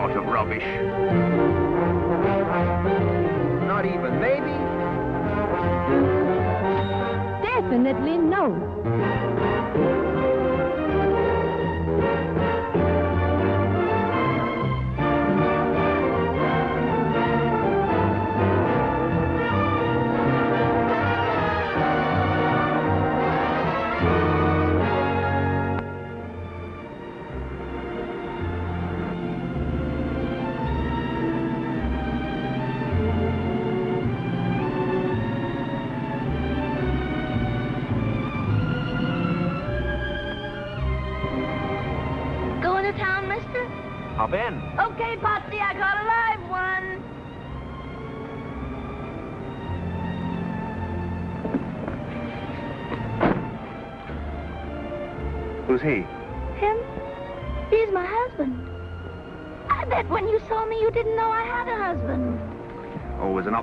sort of rubbish? Not even maybe? Definitely no.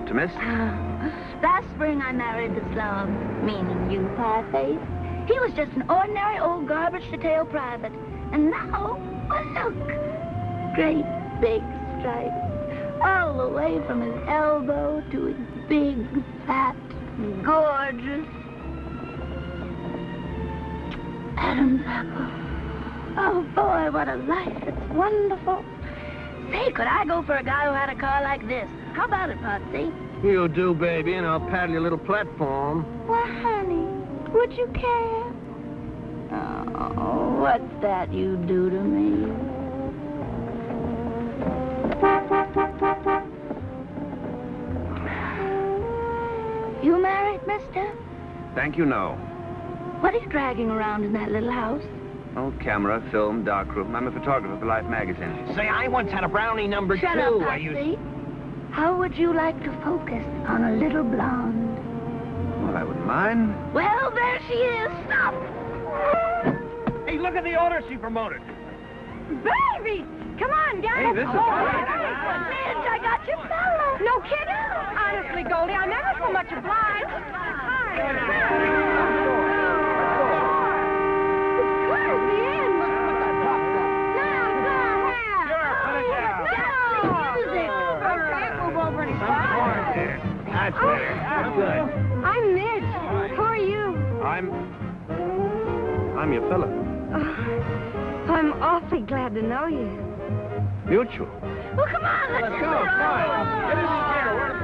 Optimist. Last spring, I married the slum, meaning you, Pie-Face. He was just an ordinary old garbage-to-tail private. And now, well, look. Great big stripes. All the way from his elbow to his big, fat, gorgeous Adam's apple. Oh, boy, what a life. It's wonderful. Say, could I go for a guy who had a car like this? How about it, Potsy? You do, baby, and I'll paddle your little platform. Why, honey, would you care? Oh, what's that you do to me? You married, mister? Thank you, no. What are you dragging around in that little house? Oh, camera, film, darkroom. I'm a photographer for Life magazine. Say, I once had a brownie number Shut two. up, I used... Patsy. How would you like to focus on a little blonde? Well, I wouldn't mind. Well, there she is. Stop! Hey, look at the order she promoted. Baby! Come on, guys. Hey, this is oh, great. Midge, I got your fella. No kidding? Honestly, Goldie, I'm ever so much obliged. That's better. That's good. I'm Midge. Who are you? I'm... I'm your fella. Oh, I'm awfully glad to know you. Mutual. Well, come on, let's, Let's go. Come on. Get in the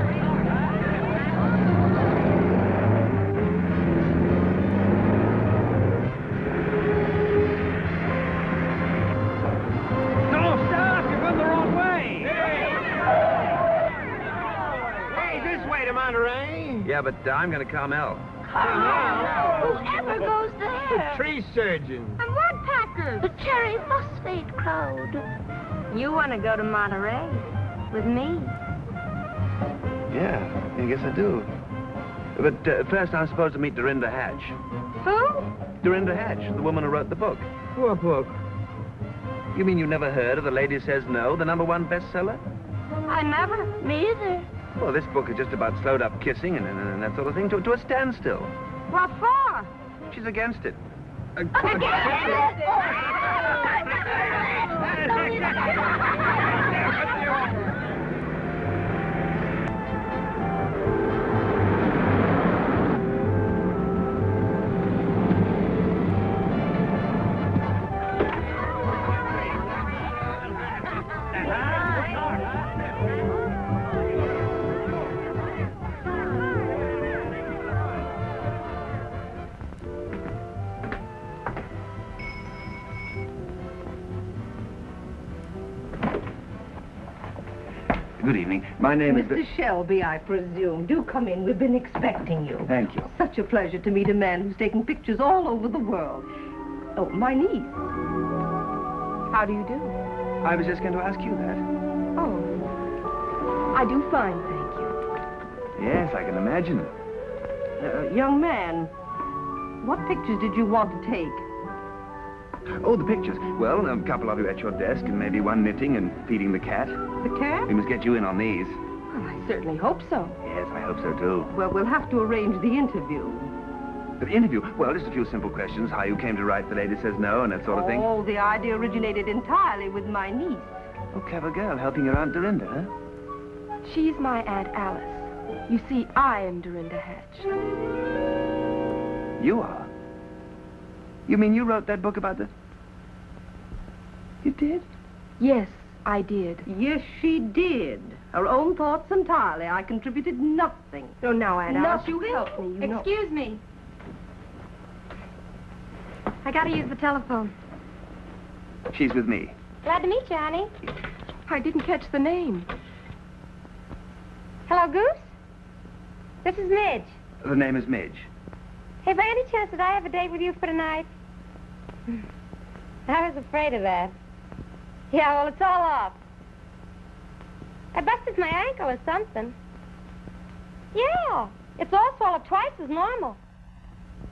Monterey. Yeah, but uh, I'm going to Carmel. Whoever goes there? The tree surgeon. And what packers? The cherry phosphate crowd. You want to go to Monterey with me? Yeah, I guess I do. But uh, first I'm supposed to meet Dorinda Hatch. Who? Dorinda Hatch, the woman who wrote the book. What book? You mean you never heard of The Lady Says No, the number one bestseller? I never. Me either. Well, this book has just about slowed up kissing and, and, and that sort of thing to, to a standstill. What for? She's against it. Against it? Good evening. My name is... Mr. Shelby, I presume. Do come in. We've been expecting you. Thank you. Such a pleasure to meet a man who's taken pictures all over the world. Oh, my niece. How do you do? I was just going to ask you that. Oh. I do fine, thank you. Yes, I can imagine. Uh, young man, what pictures did you want to take? Oh, the pictures. Well, a couple of you at your desk, and maybe one knitting and feeding the cat. The cat? We must get you in on these. Well, I certainly hope so. Yes, I hope so, too. Well, we'll have to arrange the interview. The interview? Well, just a few simple questions. How you came to write The Lady Says No and that sort of thing. Oh, the idea originated entirely with my niece. Oh, clever girl, helping your Aunt Dorinda, huh? She's my Aunt Alice. You see, I am Dorinda Hatch. You are? You mean you wrote that book about the... You did? Yes, I did. Yes, she did. Her own thoughts entirely. I contributed nothing. Oh, now, Aunt Alice, you Nothing. help me. You know. Excuse me. I gotta use the telephone. She's with me. Glad to meet you, honey. I didn't catch the name. Hello, Goose? This is Midge. The name is Midge. Hey, by any chance, did I have a date with you for tonight? I was afraid of that. Yeah, well, it's all off. I busted my ankle or something. Yeah, it's all swelled twice as normal.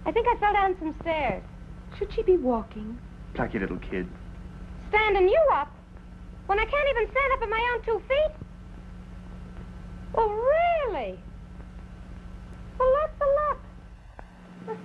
I think I fell down some stairs. Should she be walking? Plucky little kid. Standing you up when I can't even stand up on my own two feet? Oh, really? Well, lots of luck.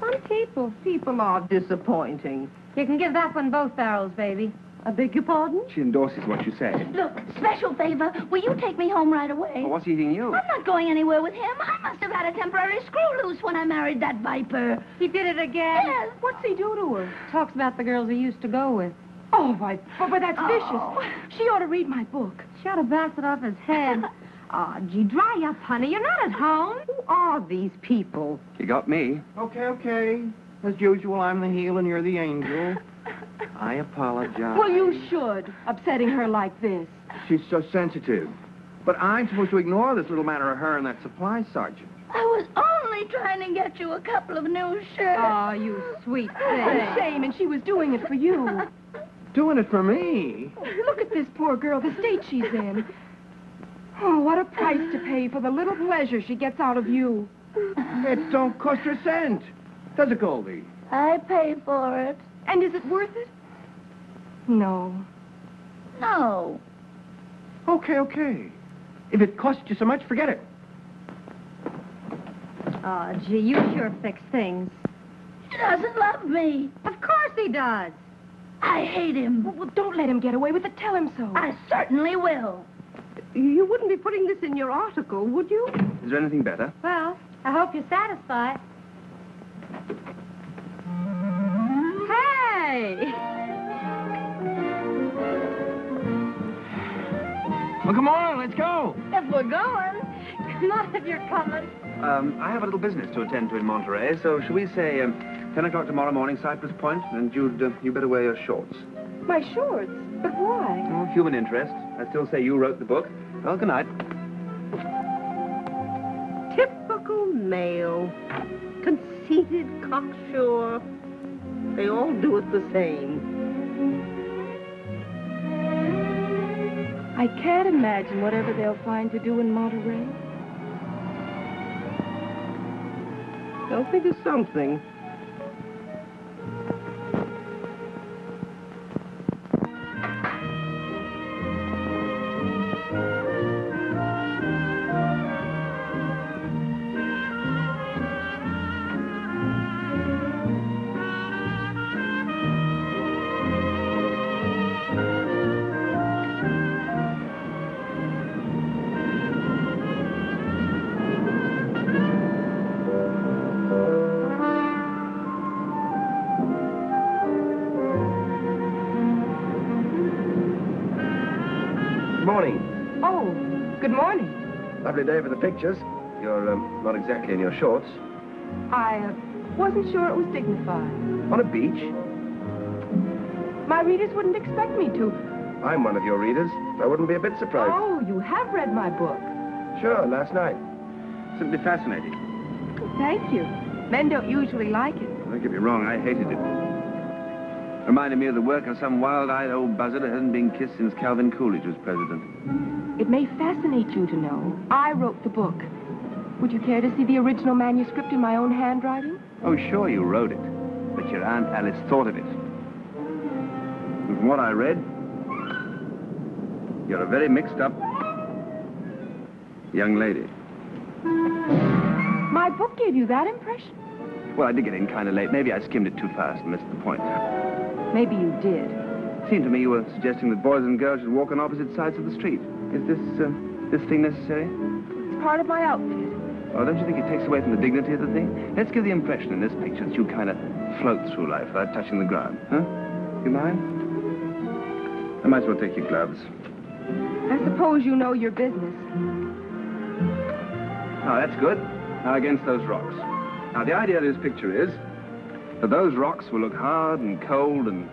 Some people. People are disappointing. You can give that one both barrels, baby. I beg your pardon? She endorses what you say. Look, special favor. Will you take me home right away? Well, what's eating you? I'm not going anywhere with him. I must have had a temporary screw loose when I married that viper. He did it again. Yes. What's he do to her? Talks about the girls he used to go with. Oh, why, but, but that's Oh. vicious. She ought to read my book. She ought to bounce it off his head. oh, gee, dry up, honey. You're not at home. Who are these people? You got me. Okay, okay. As usual, I'm the heel and you're the angel. I apologize. Well, you should, upsetting her like this. She's so sensitive. But I'm supposed to ignore this little matter of her and that supply sergeant. I was only trying to get you a couple of new shirts. Oh, you sweet Oh, thing. shame, and she was doing it for you. Doing it for me. Look at this poor girl, the state she's in. Oh, what a price to pay for the little pleasure she gets out of you. It don't cost her a cent. Does it, Goldie? I pay for it. And is it worth it? No. No. Okay, okay. If it costs you so much, forget it. Oh, gee, you sure fix things. He doesn't love me. Of course he does. I hate him. Well, well, don't let him get away with it. Tell him so. I certainly will. You wouldn't be putting this in your article, would you? Is there anything better? Well, I hope you're satisfied. Hey! Well, come on, let's go. If we're going. Come on if you're coming. Um, I have a little business to attend to in Monterey, so shall we say um, 10 o'clock tomorrow morning, Cypress Point? And you'd, uh, you better wear your shorts. My shorts? But why? Oh, human interest. I still say you wrote the book. Well, good night. Typical male. Conceited, cocksure. They all do it the same. I can't imagine whatever they'll find to do in Monterey. They'll think of something. Lovely day for the pictures. You're um, not exactly in your shorts. I uh, wasn't sure it was dignified. On a beach? My readers wouldn't expect me to. I'm one of your readers. I wouldn't be a bit surprised. Oh, you have read my book. Sure, last night. Simply fascinating. Thank you. Men don't usually like it. Don't get me wrong, I hated it. Reminded me of the work of some wild-eyed old buzzard that hasn't been kissed since Calvin Coolidge was president. It may fascinate you to know I wrote the book. Would you care to see the original manuscript in my own handwriting? Oh, sure, you wrote it. But your Aunt Alice thought of it. And from what I read, you're a very mixed-up young lady. My book gave you that impression? Well, I did get in kind of late. Maybe I skimmed it too fast and missed the point. Maybe you did. It seemed to me you were suggesting that boys and girls should walk on opposite sides of the street. Is this, uh, this thing necessary? It's part of my outfit. Oh, don't you think it takes away from the dignity of the thing? Let's give the impression in this picture that you kind of float through life without touching the ground, huh? You mind? I might as well take your gloves. I suppose you know your business. Oh, that's good. Now, against those rocks. Now, the idea of this picture is that those rocks will look hard and cold and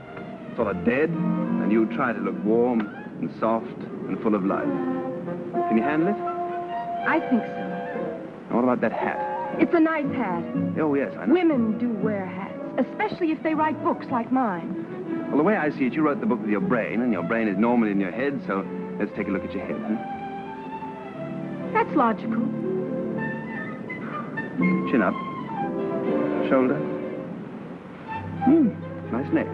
sort of dead, and you'll try to look warm and soft and full of life. Can you handle it? I think so. Now, what about that hat? It's a nice hat. Oh, yes, I know. Women do wear hats, especially if they write books like mine. Well, the way I see it, you wrote the book with your brain, and your brain is normally in your head, so let's take a look at your head, huh? That's logical. Chin up. Shoulder. Hmm, nice neck.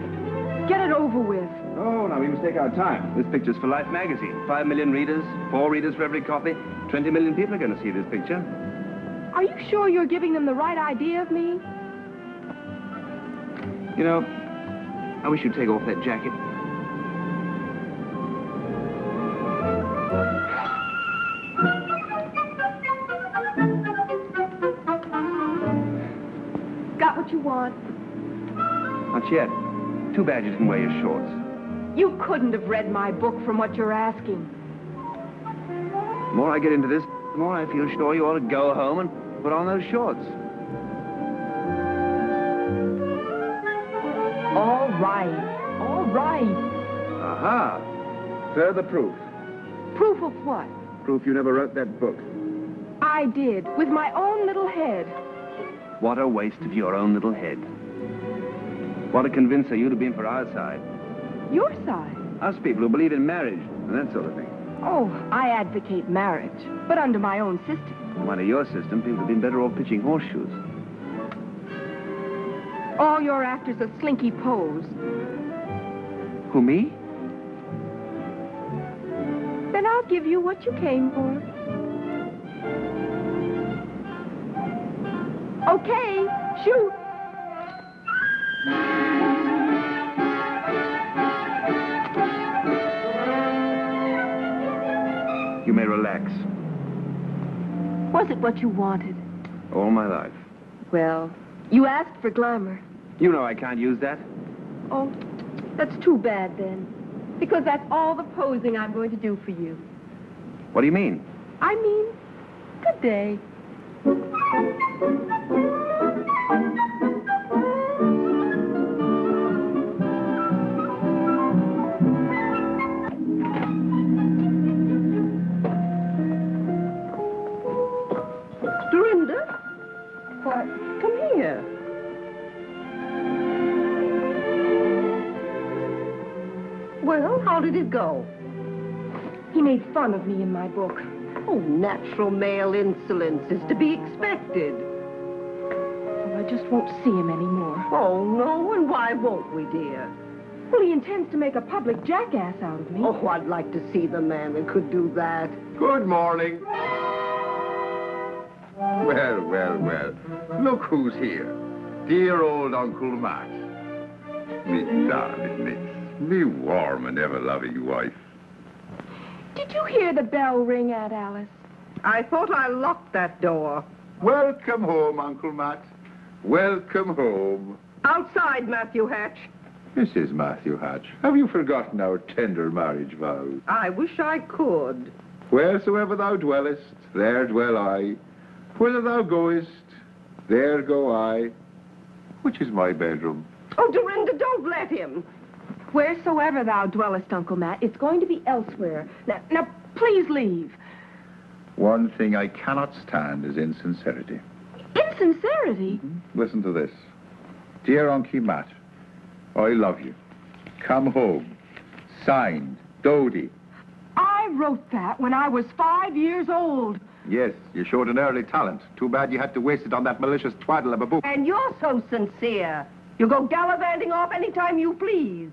Get it over with. Oh, now we must take our time. This picture's for Life magazine. Five million readers, four readers for every copy. Twenty million people are going to see this picture. Are you sure you're giving them the right idea of me? You know, I wish you'd take off that jacket. Got what you want? Not yet. Too bad you didn't wear your shorts. You couldn't have read my book from what you're asking. The more I get into this, the more I feel sure you ought to go home and put on those shorts. All right. All right. Aha! Further proof. Proof of what? Proof you never wrote that book. I did, with my own little head. What a waste of your own little head. What a convincer you'd have been for our side. Your side. Us people who believe in marriage and that sort of thing. Oh, I advocate marriage, but under my own system. Under your system, people have been better off pitching horseshoes. All your actors are slinky pose. Who, me? Then I'll give you what you came for. Okay, shoot. Relax. Was it what you wanted? All my life. Well, you asked for glamour. You know I can't use that. Oh, that's too bad then. Because that's all the posing I'm going to do for you. What do you mean? I mean, good day. Did it go? He made fun of me in my book. Oh, natural male insolence is to be expected. Well, I just won't see him anymore. Oh, no, and why won't we, dear? Well, he intends to make a public jackass out of me. Oh, I'd like to see the man that could do that. Good morning. Well, well, well. Look who's here. Dear old Uncle Max. Me darling miss. Me warm and ever-loving wife. Did you hear the bell ring, Aunt Alice? I thought I locked that door. Welcome home, Uncle Matt. Welcome home. Outside, Matthew Hatch. Mrs. Matthew Hatch, have you forgotten our tender marriage vows? I wish I could. Wheresoever thou dwellest, there dwell I. Whither thou goest, there go I. Which is my bedroom. Oh, Dorinda, don't let him. Wheresoever thou dwellest, Uncle Matt, it's going to be elsewhere. Now, now please leave. One thing I cannot stand is insincerity. Insincerity? Mm-hmm. Listen to this. Dear Unky Matt, I love you. Come home. Signed, Dodie. I wrote that when I was five years old. Yes, you showed an early talent. Too bad you had to waste it on that malicious twaddle of a book. And you're so sincere. You go gallivanting off any time you please.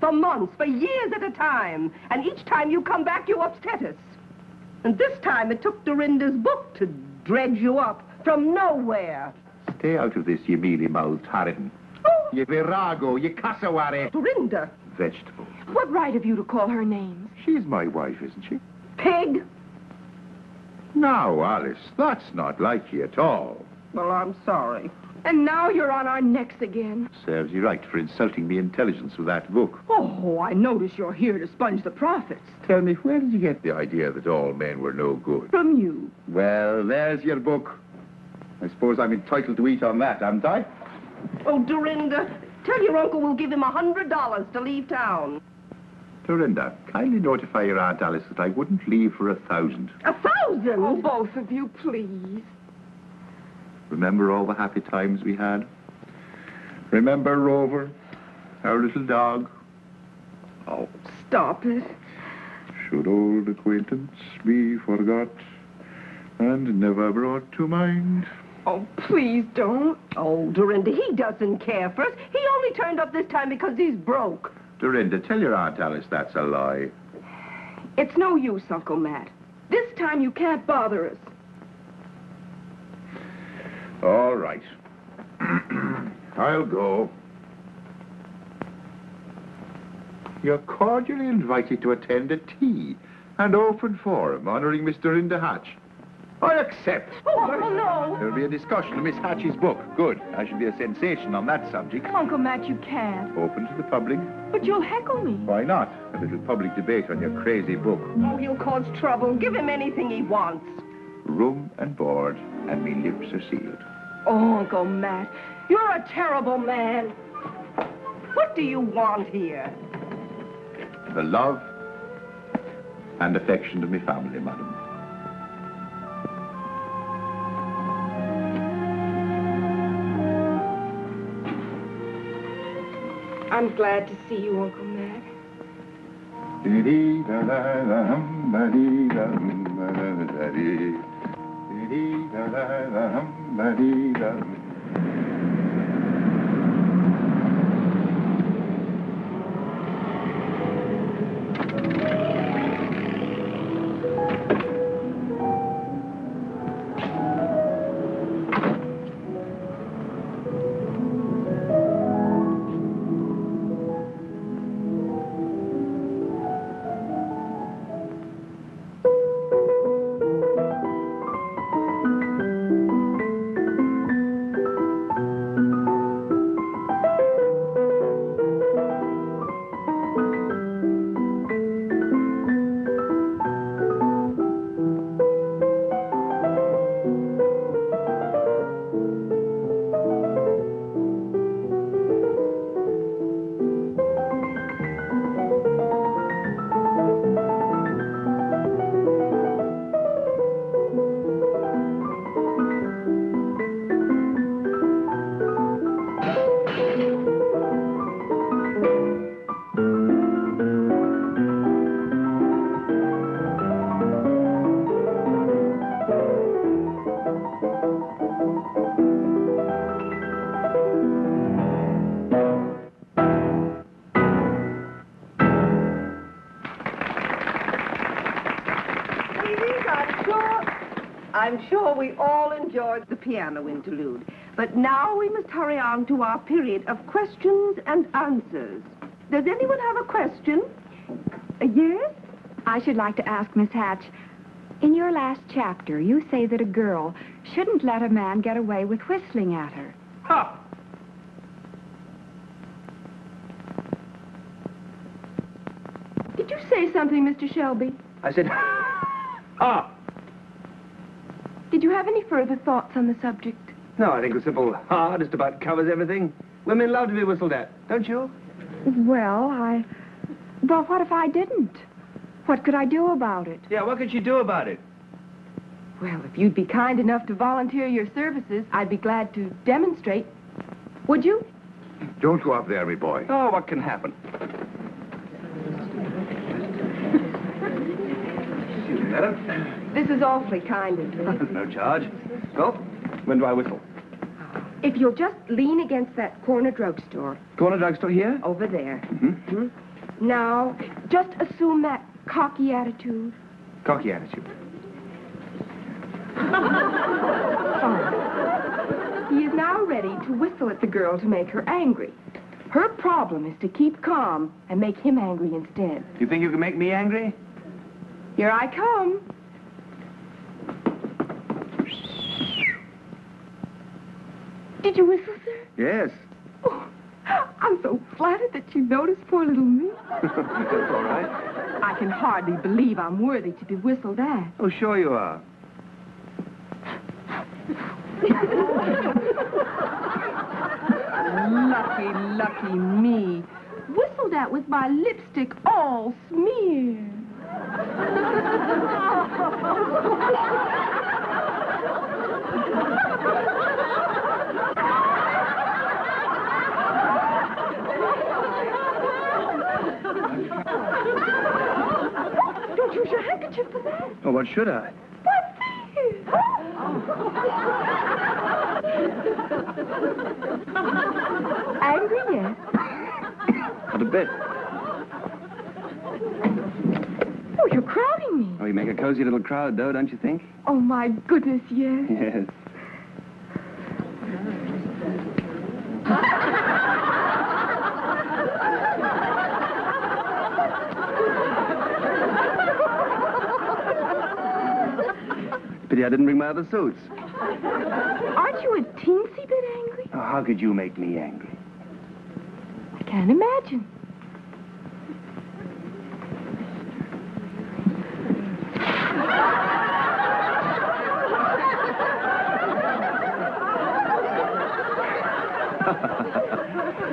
For months, for years at a time. And each time you come back, you upset us. And this time it took Dorinda's book to dredge you up from nowhere. Stay out of this, you mealy-mouthed harridan. Oh. You virago, you cassowary. Dorinda, Vegetable. What right have you to call her names? She's my wife, isn't she? pig. Now, Alice, that's not like you at all. Well, I'm sorry. And now you're on our necks again. Serves you right for insulting me intelligence with that book. Oh, I notice you're here to sponge the profits. Tell me, where did you get the idea that all men were no good? From you. Well, there's your book. I suppose I'm entitled to eat on that, haven't I? Oh, Dorinda, tell your uncle we'll give him a hundred dollars to leave town. Dorinda, kindly notify your Aunt Alice that I wouldn't leave for a thousand. A thousand? Oh, both of you, please. Remember all the happy times we had? Remember Rover, our little dog? Oh, Stop it. should old acquaintance be forgot and never brought to mind? Oh, please don't. Oh, Dorinda, he doesn't care for us. He only turned up this time because he's broke. Dorinda, tell your Aunt Alice that's a lie. It's no use, Uncle Matt. This time you can't bother us. All right. I'll go. You're cordially invited to attend a tea and open forum honoring Mr. Dorinda Hatch. I accept. Oh, oh, no. There'll be a discussion of Miss Hatch's book. Good. I should be a sensation on that subject. Uncle Matt, you can't. Open to the public. But you'll heckle me. Why not? A little public debate on your crazy book. Oh, he'll cause trouble. Give him anything he wants. Room and board, and me lips are sealed. Oh, Uncle Matt, you're a terrible man. What do you want here? The love and affection of me family, madam. I'm glad to see you, Uncle Matt. Ladies, piano interlude. But now we must hurry on to our period of questions and answers. Does anyone have a question? Uh, yes? I should like to ask Miss Hatch. In your last chapter, you say that a girl shouldn't let a man get away with whistling at her. Ha! Did you say something, Mr. Shelby? I said, ha! Did you have any further thoughts on the subject? No, I think a simple ha just about covers everything. Women love to be whistled at, don't you? Well, I... Well, what if I didn't? What could I do about it? Yeah, what could you do about it? Well, if you'd be kind enough to volunteer your services, I'd be glad to demonstrate. Would you? Don't go up there, me boy. Oh, what can happen? Excuse me, madam. This is awfully kind of you. no charge. Well, when do I whistle? If you'll just lean against that corner drugstore Corner drugstore here? over there. Mm-hmm. Now, just assume that cocky attitude. Cocky attitude. Fine. He is now ready to whistle at the girl to make her angry. Her problem is to keep calm and make him angry instead. Do you think you can make me angry? Here I come. Did you whistle, sir? Yes. Oh, I'm so flattered that you noticed poor little me. That's all right. I can hardly believe I'm worthy to be whistled at. Oh, sure you are. Lucky, lucky me. Whistled at with my lipstick all smeared. use your handkerchief for that. Oh, what should I? What's Angry yet? Not a bit. Oh, you're crowding me. Oh, you make a cozy little crowd, though, don't you think? Oh, my goodness, yes. Yes. Pity I didn't bring my other suits. Aren't you a teensy bit angry? Oh, how could you make me angry? I can't imagine.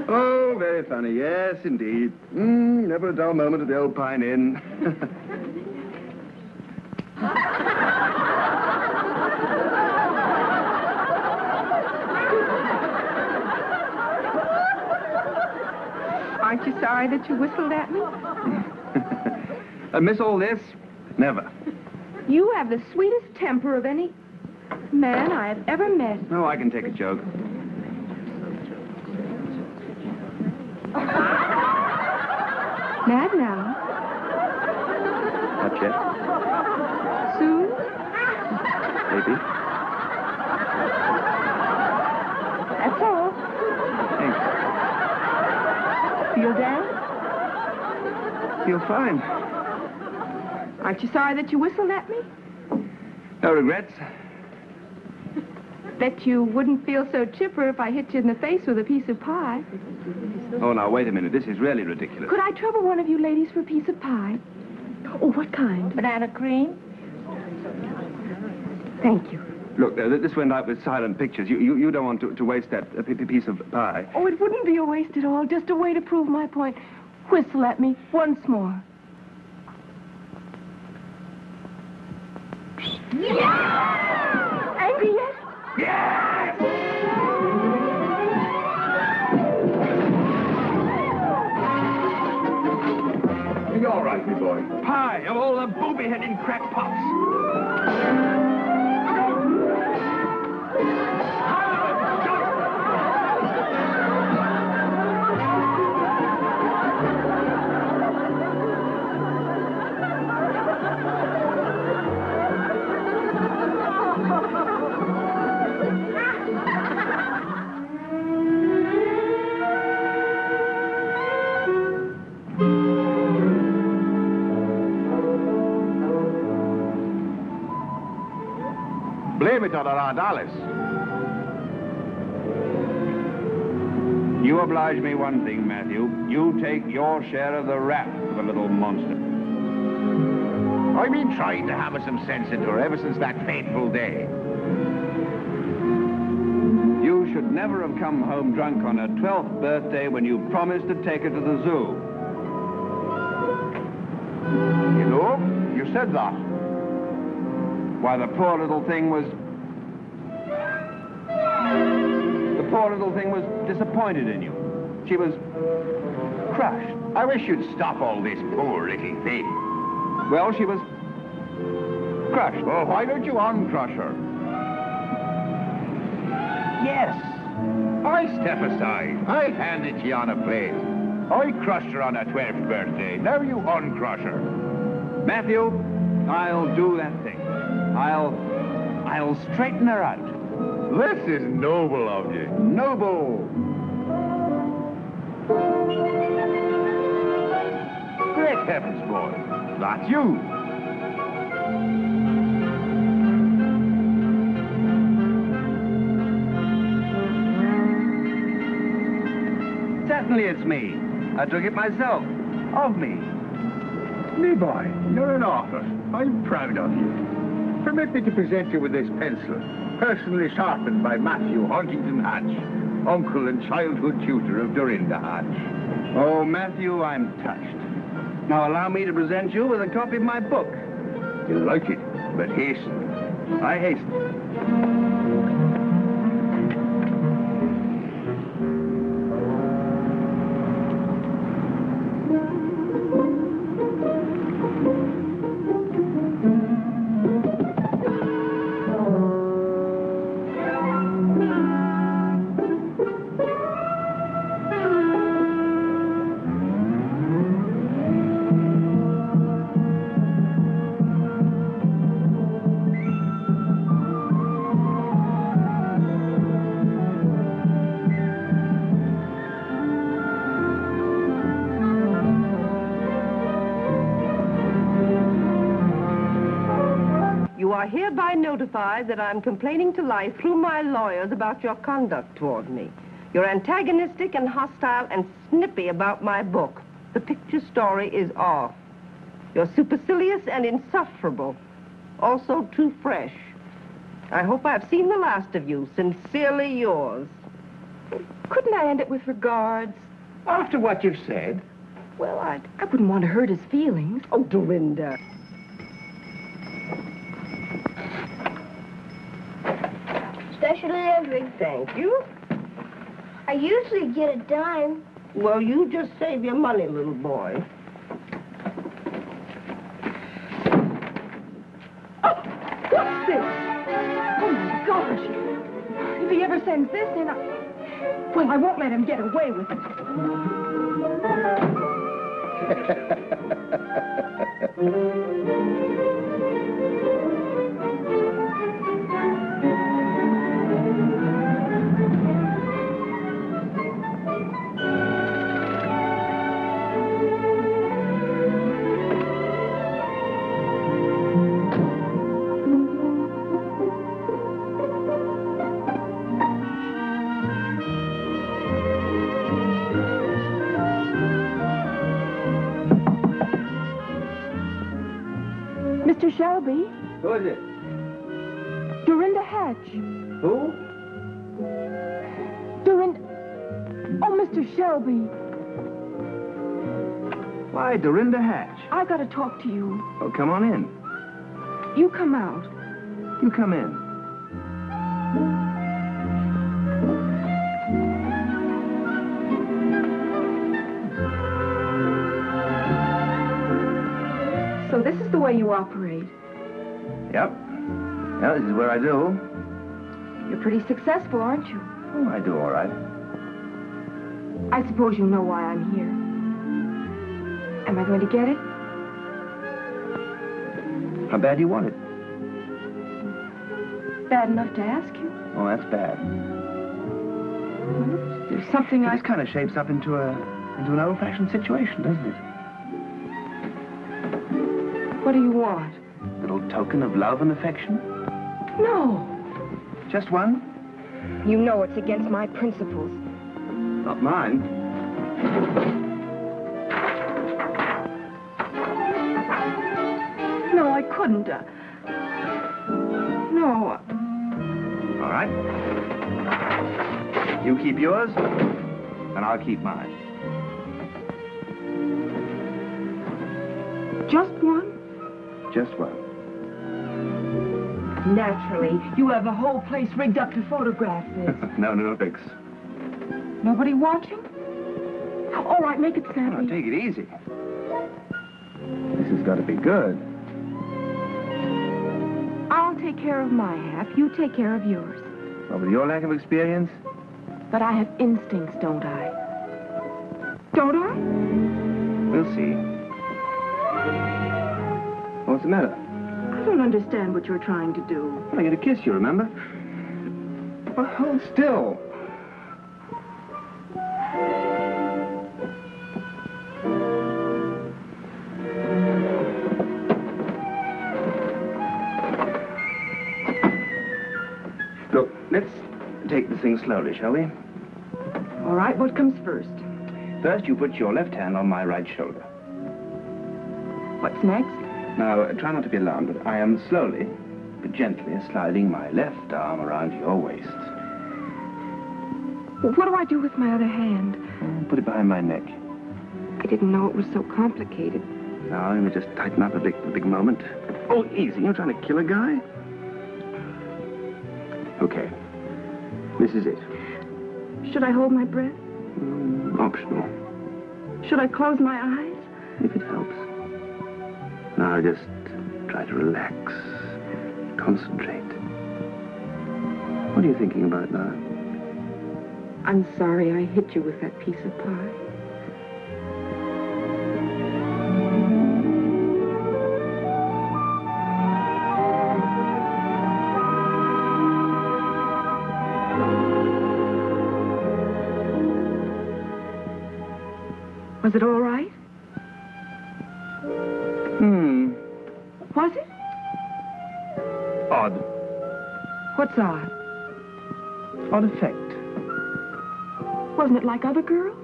oh, very funny. Yes, indeed. Mm, never a dull moment at the old Pine Inn. Aren't you sorry that you whistled at me? I uh, miss all this? Never. You have the sweetest temper of any man I have ever met. No, I can take a joke. Mad now. Not yet. Soon? Maybe. That's all. Thanks. Feel down? Feel fine. Aren't you sorry that you whistled at me? No regrets. Bet you wouldn't feel so chipper if I hit you in the face with a piece of pie. Oh, now, wait a minute. This is really ridiculous. Could I trouble one of you ladies for a piece of pie? Oh, what kind? Banana cream? Thank you. Look, uh, this went out with silent pictures. You, you, you don't want to, to waste that uh, p- p- piece of pie. Oh, it wouldn't be a waste at all. Just a way to prove my point. Whistle at me once more. Yeah! Angry yet? You all right, me boy? Pie of all the booby-headed crackpots. Blame it on Aunt Alice. You oblige me one thing, Matthew. You take your share of the rap for the little monster. I've been trying to hammer some sense into her ever since that fateful day. You should never have come home drunk on her 12th birthday when you promised to take her to the zoo. You know, you said that. Why, the poor little thing was... poor little thing was disappointed in you. She was crushed. I wish you'd stop all this poor little thing. Well, she was crushed. Oh, why don't you uncrush her? Yes. I step aside. I handed you on a plate. I crushed her on her 12th birthday. Now you uncrush her. Matthew, I'll do that thing. I'll... I'll straighten her out. This is noble of you. Noble. Great heavens, boy. That's you. Certainly it's me. I took it myself. Of me. Me boy, you're an author. I'm proud of you. Permit me to present you with this pencil, personally sharpened by Matthew Huntington Hatch, uncle and childhood tutor of Dorinda Hatch. Oh, Matthew, I'm touched. Now allow me to present you with a copy of my book. You'll like it, but hasten. I hasten. Hereby that I'm complaining to life through my lawyers about your conduct toward me. You're antagonistic and hostile and snippy about my book. The picture story is off. You're supercilious and insufferable. Also too fresh. I hope I've seen the last of you. Sincerely yours. Couldn't I end it with regards? After what you've said, Well, I, I wouldn't want to hurt his feelings. Oh, Dorinda. Special delivery. Thank you. I usually get a dime. Well, you just save your money, little boy. Oh, what's this? Oh, my gosh. If he ever sends this in, I... Well, I won't let him get away with it. Who is it? Dorinda Hatch. Who? Dorinda... Oh, Mr. Shelby, Why, Dorinda Hatch. I've got to talk to you. Oh, come on in. You come out. You come in. So this is the way you operate. Yep. Yeah, this is where I do. You're pretty successful, aren't you? Oh, I do all right. I suppose you know why I'm here. Am I going to get it? How bad do you want it? Bad enough to ask you. Oh, that's bad. There's something I... This kind of shapes up into a into an old-fashioned situation, doesn't it? What do you want? Token of love and affection. No. Just one? You know it's against my principles. Not mine. No, I couldn't. Uh... No. All right. You keep yours, and I'll keep mine. Just one? Just one. Naturally. You have the whole place rigged up to photograph this. no, no, no, thanks. Nobody watching? All right, make it snappy. Take it easy. This has got to be good. I'll take care of my half. You take care of yours. Well, with your lack of experience, But I have instincts, don't I? Don't I? we'll see. What's the matter? I don't understand what you're trying to do. I get a kiss, you remember? Well, hold still. Look, let's take this thing slowly, shall we? All right, what comes first? First, you put your left hand on my right shoulder. What's next? Now, uh, try not to be alarmed, but I am slowly, but gently sliding my left arm around your waist. What do I do with my other hand? Put it behind my neck. I didn't know it was so complicated. Now, let me just tighten up a big, a big moment. Oh, easy. You're trying to kill a guy? Okay. This is it. Should I hold my breath? Mm, optional, Should I close my eyes? if it helps. Now, just try to relax. Concentrate. What are you thinking about now? I'm sorry I hit you with that piece of pie. Was it all right? Odd effect. Wasn't it like other girls?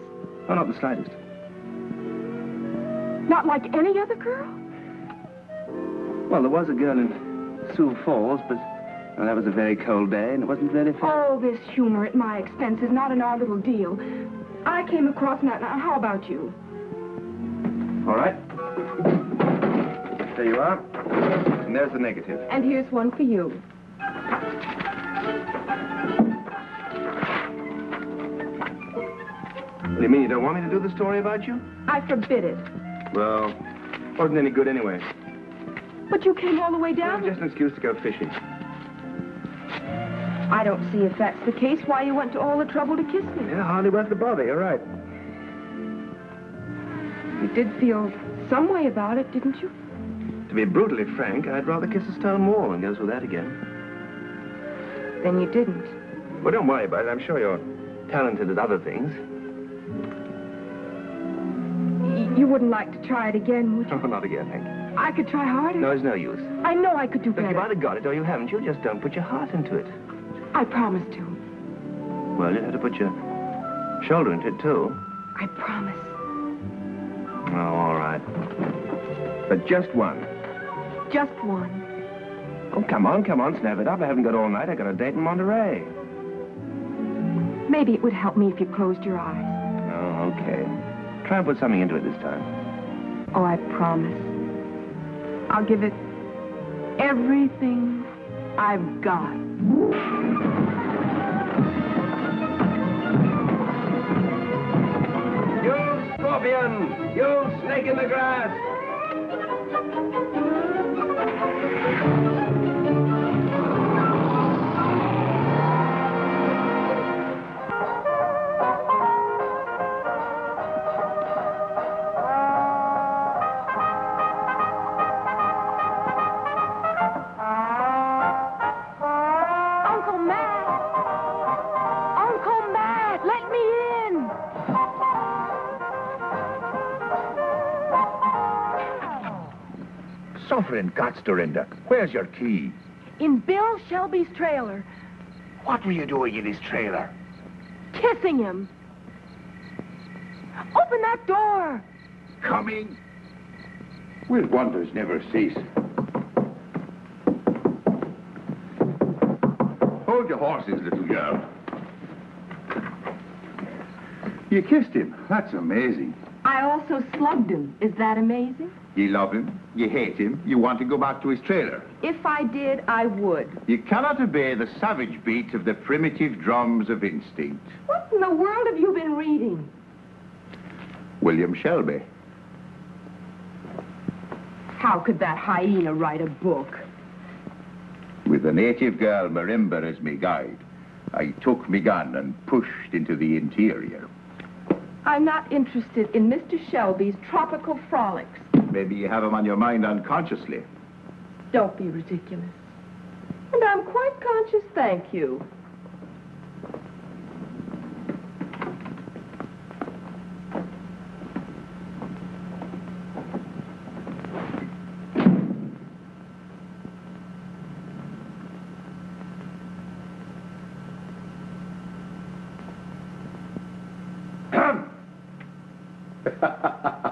Oh, not the slightest. Not like any other girl? Well, there was a girl in Sioux Falls, but well, that was a very cold day, and it wasn't very fair. All this humor at my expense is not in our little deal. I came across that. Now, how about you? All right. There you are. And there's the negative. And here's one for you. What do you mean, you don't want me to do the story about you? I forbid it. Well, wasn't any good anyway. But you came all the way down. Just an excuse to go fishing. I don't see if that's the case, why you went to all the trouble to kiss me. Yeah, hardly worth the bother. You're right. You did feel some way about it, didn't you? To be brutally frank, I'd rather kiss a stone wall than go through that again. Then you didn't. Well, don't worry about it. I'm sure you're talented at other things. You wouldn't like to try it again, would you? Oh, not again, Hank. I could try harder. No, it's no use. I know I could do Look, you've better. either got it or you haven't. You just don't put your heart into it. I promise to. Well, you have to put your shoulder into it, too. I promise. Oh, all right. But just one. Just one. Oh, come on, come on, snap it up. I haven't got all night. I got a date in Monterey. Maybe it would help me if you closed your eyes. Oh, okay. Try and put something into it this time. Oh, I promise. I'll give it everything I've got. You scorpion! You snake in the grass! Suffering guts, Dorinda. Where's your key? In Bill Shelby's trailer, What were you doing in his trailer? kissing him. Open that door! Coming. Will wonders never cease? Hold your horses, little girl. You kissed him. That's amazing. I also slugged him. Is that amazing? You love him. You hate him. You want to go back to his trailer. If I did, I would. You cannot obey the savage beat of the primitive drums of instinct. What in the world have you been reading? William Shelby. How could that hyena write a book? With the native girl Marimba as me guide, I took me gun and pushed into the interior. I'm not interested in Mr. Shelby's tropical frolics. Maybe you have him on your mind unconsciously. Don't be ridiculous. And I'm quite conscious, thank you. Ha ha ha.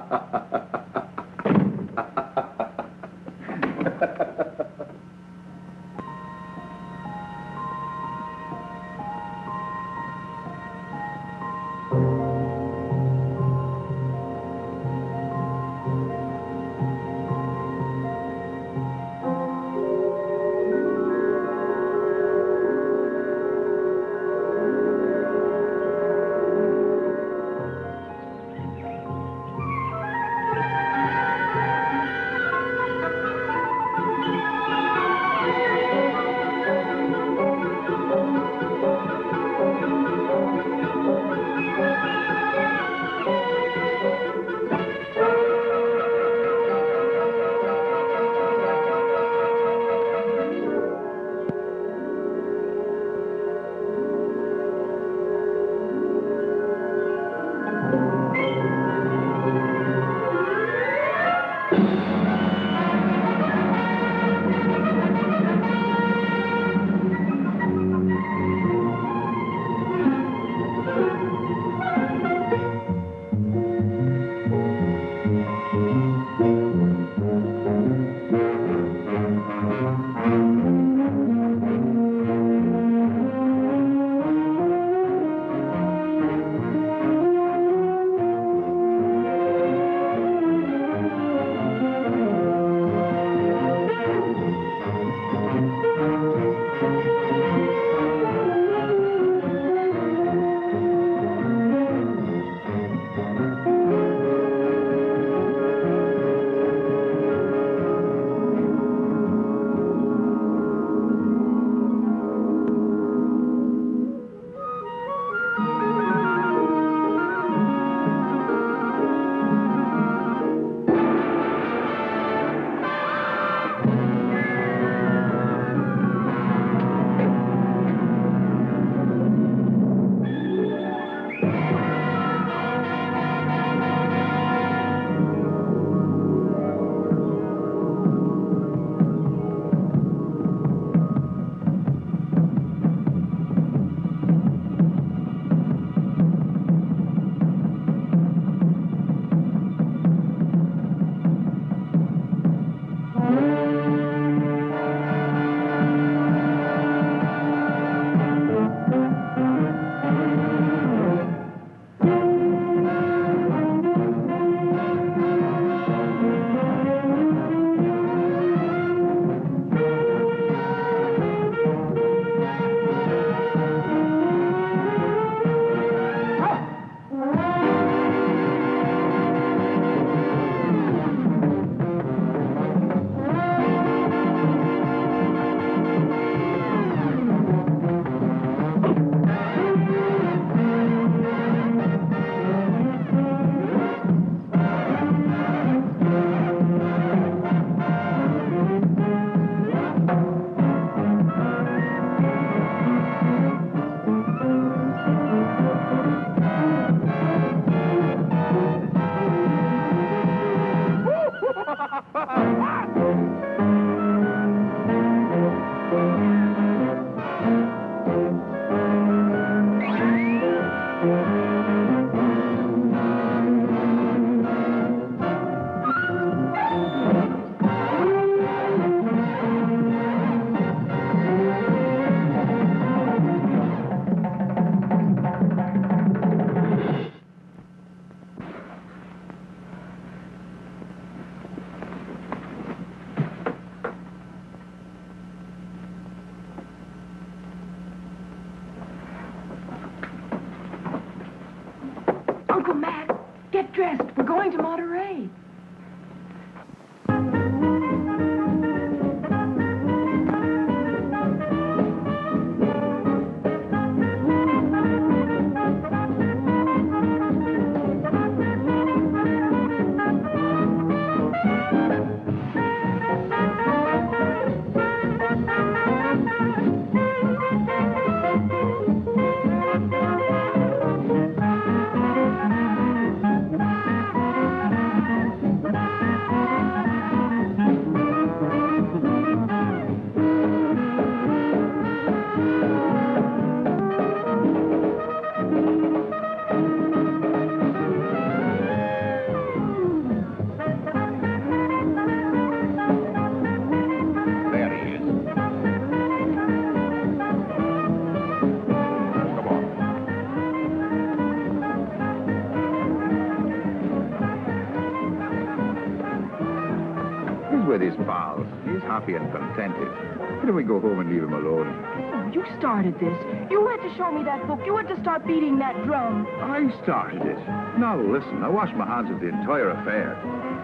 Happy. Why don't we go home and leave him alone? Oh, you started this. You had to show me that book. You had to start beating that drum. I started it. Now, listen, I wash my hands of the entire affair.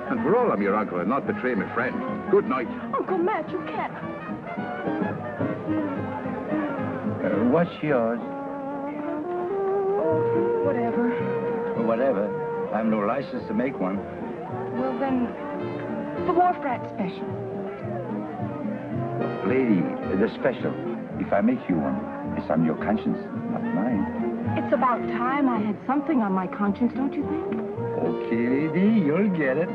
And for all I'm your uncle, I'll not betray my friend. Good night. Uncle Matt, you can't. Uh, what's yours? Whatever. Whatever. I have no license to make one. Well, then, the Wharf Rat Special. Lady, the special. If I make you one, it's on your conscience, not mine. It's about time I had something on my conscience, don't you think? Okay, lady, you'll get it.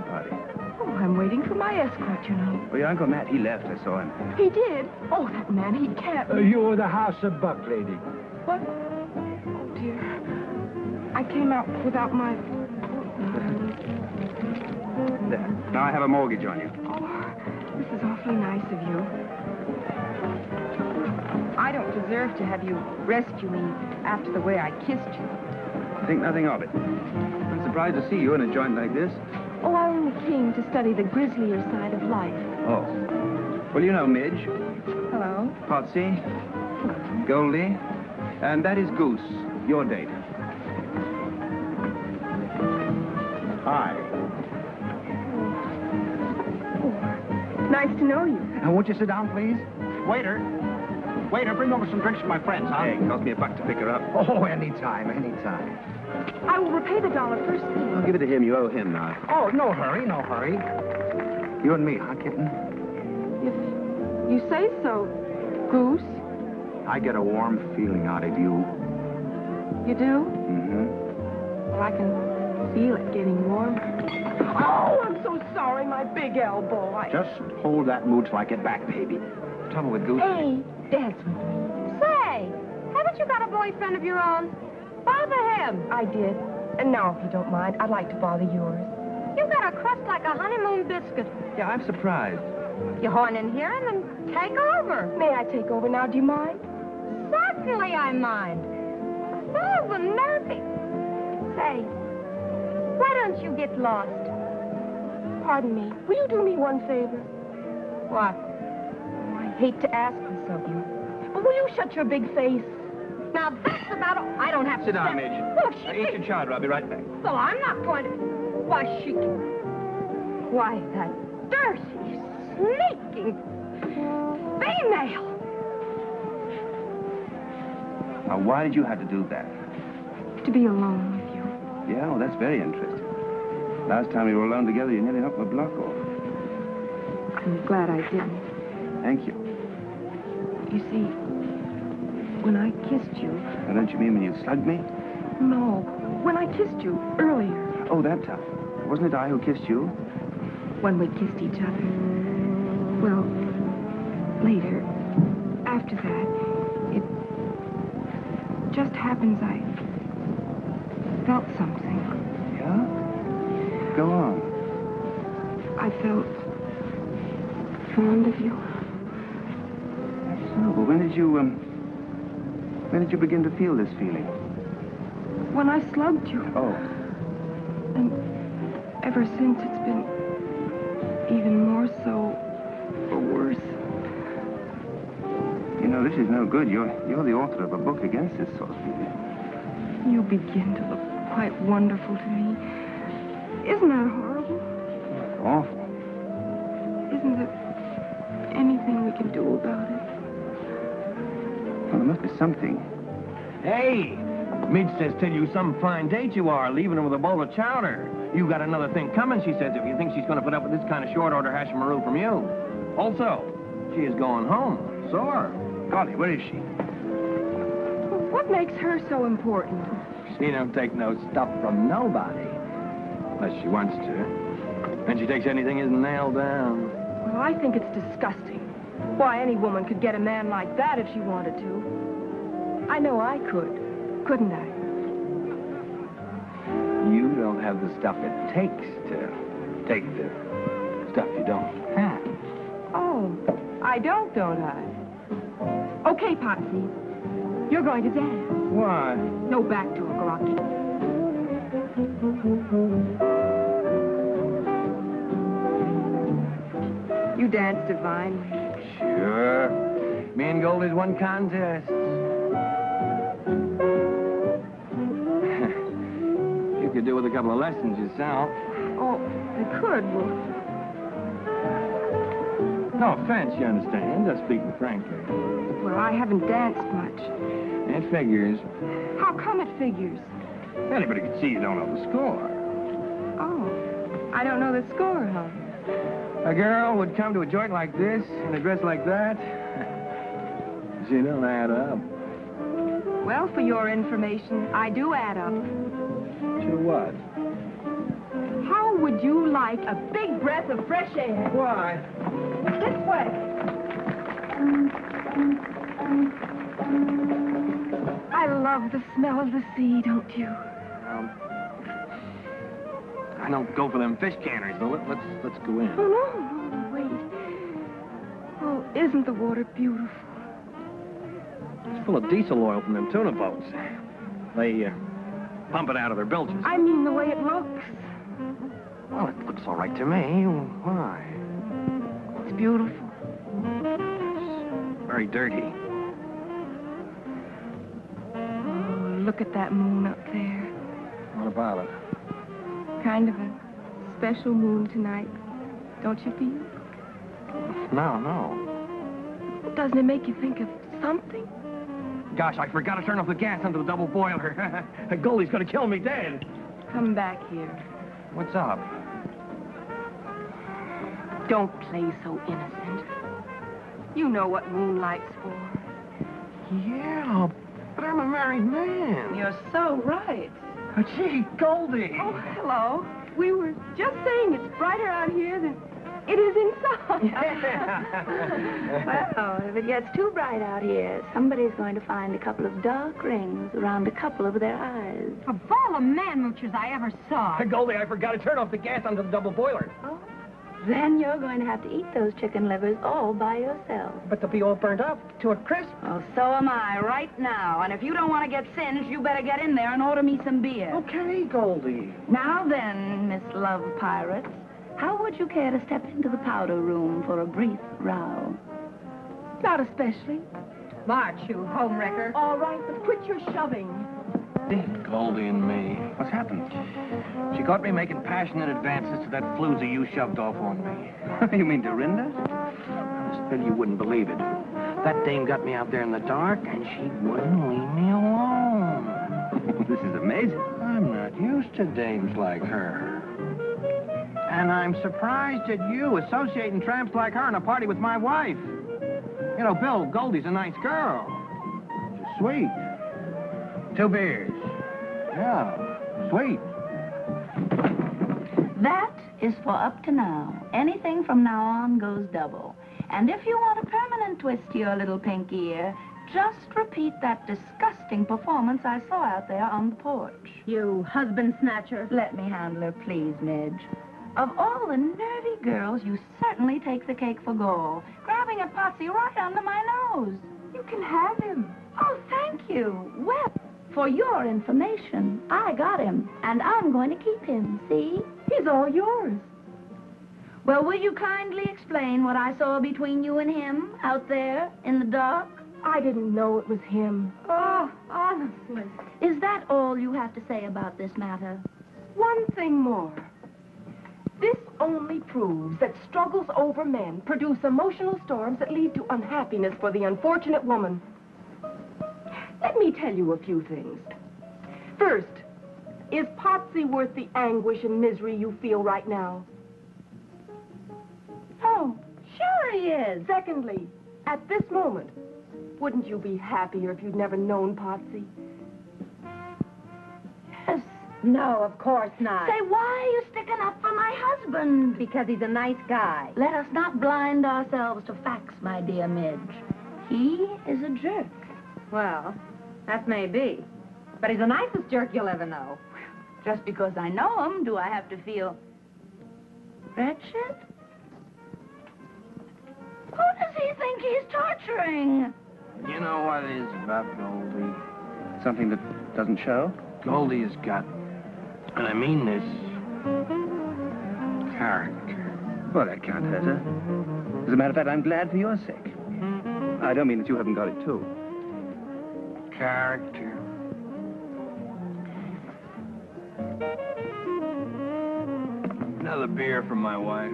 Come our party? Oh, I'm waiting for my escort, you know. Well, your Uncle Matt, he left. I saw him. He did? Oh, that man, he can't. Uh, you're the house of Buck, lady. What? Oh, dear. I came out without my... There. Now I have a mortgage on you. Oh, this is awfully nice of you. I don't deserve to have you rescue me after the way I kissed you. Think nothing of it. I'm surprised to see you in a joint like this. Oh, I only came to study the grislier side of life. Oh. Well, you know Midge, Hello? Potsy, Goldie, and that is Goose, your date. Hi. Oh. Nice to know you. Now, won't you sit down, please? Waiter. Waiter, bring over some drinks for my friends, huh? Hey, it cost me a buck to pick her up. Oh, anytime, anytime. I will repay the dollar first thing. I'll give it to him. You owe him now. Oh, no hurry, no hurry. You and me, huh, kitten? If you say so, Goose. I get a warm feeling out of you. You do? Mm-hmm. Well, I can feel it getting warm. Oh, I'm so sorry, my big elbow. I... Just hold that mood till I get back, baby. Trouble with Goose. Hey, dance with me. Say, haven't you got a boyfriend of your own? Bother him. I did. And now, if you don't mind, I'd like to bother yours. You've got a crust like a honeymoon biscuit. Yeah, I'm surprised. You horn in here and then take over. May I take over now? Do you mind? Certainly I mind. Oh, the nervy. Say, why don't you get lost? Pardon me. Will you do me one favor? What? Oh, I hate to ask this of you. But will you shut your big face? Now that's about all. I don't have Sit to down, say- Midge. Well, she eat your chowder. I'll be right back. Well, I'm not going to. Why, she can. Why, that dirty, sneaking female. Now, why did you have to do that? To be alone with you. Yeah, well, that's very interesting. Last time we were alone together, you nearly knocked my block off. I'm glad I didn't. Thank you. You see, when I kissed you, Now, don't you mean when you slugged me? no, when I kissed you earlier, Oh, that time. Wasn't it I who kissed you? when we kissed each other. Well, later, after that, it just happens I felt something. Yeah? Go on. I felt fond of you. Oh, well, when did you, um... When did you begin to feel this feeling? When I slugged you, Oh. and ever since it's been even more so, or worse. You know, this is no good. You're, you're the author of a book against this sort of feeling. You begin to look quite wonderful to me. Isn't that horrible? Awful. Isn't there anything we can do about it? Well, there must be something. Hey, Midge says tell you some fine date you are, leaving her with a bowl of chowder. You got another thing coming, she says, if you think she's going to put up with this kind of short order hash hashimaroo from you. Also, she is going home. Sore. Golly, where is she? What makes her so important? She don't take no stuff from nobody. Unless she wants to. And she takes anything isn't nailed down. Well, I think it's disgusting. Why, any woman could get a man like that if she wanted to. I know I could, couldn't I? You don't have the stuff it takes to take the stuff you don't have. Oh, I don't, don't I? Okay, Potsy. You're going to dance. Why? No back to backdoor groggy. You dance divinely. Sure. Me and Goldie's won contests. you could do with a couple of lessons yourself. Oh, I could. Well, No offense, you understand. Just speaking frankly. well, I haven't danced much. It figures. How come it figures? Anybody can see you don't know the score. Oh, I don't know the score, huh? A girl would come to a joint like this in a dress like that. She don't add up. Well, for your information, I do add up. To what? How would you like a big breath of fresh air? Why? This way. I love the smell of the sea, don't you? Um, I don't go for them fish canners, but let, let's let's go in. Oh, no, no, wait. Oh, isn't the water beautiful? It's full of diesel oil from them tuna boats. They uh, pump it out of their bilges. I mean the way it looks. Well, it looks all right to me. Why? It's beautiful. It's Very dirty. Oh, look at that moon up there. What about it? Kind of a special moon tonight. Don't you feel? No, no. Doesn't it make you think of something? Gosh, I forgot to turn off the gas under the double boiler. Goldie's gonna kill me dead. Come back here. What's up? Don't play so innocent. You know what moonlight's for. Yeah, but I'm a married man. You're so right. Oh, gee, Goldie. Oh, hello. We were just saying it's brighter out here than it is inside. Well, if it gets too bright out here, somebody's going to find a couple of dark rings around a couple of their eyes. Of all the man moochers I ever saw. Goldie, I forgot to turn off the gas under the double boiler. Oh. Then you're going to have to eat those chicken livers all by yourself. But they'll be all burned up to a crisp. Well, so am I right now. And if you don't want to get singed, you better get in there and order me some beer. Okay, Goldie. Now then, Miss Love Pirates, how would you care to step into the powder room for a brief row? Not especially. March, you homewrecker. All right, but quit your shoving. Goldie and me. What's happened? She caught me making passionate advances to that floozy you shoved off on me. you mean Dorinda? Still, you wouldn't believe it. That dame got me out there in the dark, and she wouldn't leave me alone. this is amazing. I'm not used to dames like her. And I'm surprised at you associating tramps like her in a party with my wife. You know, Bill, Goldie's a nice girl. She's sweet. Two beers. Yeah, sweet. That is for up to now. Anything from now on goes double. And if you want a permanent twist to your little pink ear, just repeat that disgusting performance I saw out there on the porch. You husband snatcher. Let me handle her, please, Midge. Of all the nervy girls, you certainly take the cake for gold, grabbing a Potsy right under my nose. You can have him. Oh, thank you. Well, for your information, I got him, and I'm going to keep him, see? He's all yours. Well, will you kindly explain what I saw between you and him out there in the dark? I didn't know it was him. Oh, honestly. Is that all you have to say about this matter? One thing more. This only proves that struggles over men produce emotional storms that lead to unhappiness for the unfortunate woman. Let me tell you a few things. First, is Potsy worth the anguish and misery you feel right now? Oh, sure he is. Secondly, at this moment, wouldn't you be happier if you'd never known Potsy? Yes. No, of course not. Say, why are you sticking up for my husband? Because he's a nice guy. Let us not blind ourselves to facts, my dear Midge. He is a jerk. Well, that may be. But he's the nicest jerk you'll ever know. Just because I know him, do I have to feel wretched? Who does he think he's torturing? You know what it is about Goldie? Something that doesn't show? Goldie has got, and I mean this, character. Well, that can't hurt her. As a matter of fact, I'm glad for your sake. I don't mean that you haven't got it, too. Character. Another beer from my wife.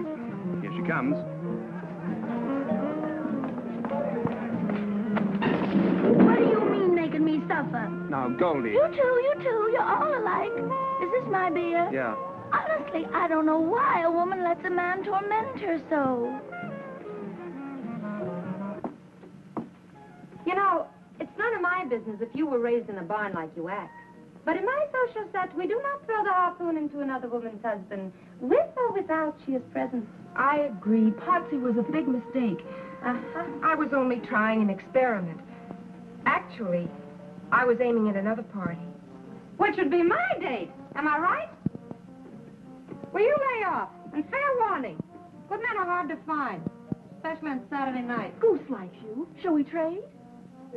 Here she comes. What do you mean making me suffer? Now, Goldie. You too, you too, you're all alike. Is this my beer? Yeah. Honestly, I don't know why a woman lets a man torment her so. You know, it's none of my business if you were raised in a barn like you act. But in my social set, we do not throw the harpoon into another woman's husband, with or without she is present. I agree. Potsy was a big mistake. Uh-huh. I was only trying an experiment. Actually, I was aiming at another party. Which would be my date. Am I right? Well, you lay off. And fair warning. Good men are hard to find, especially on Saturday night. Goose likes you. Shall we trade?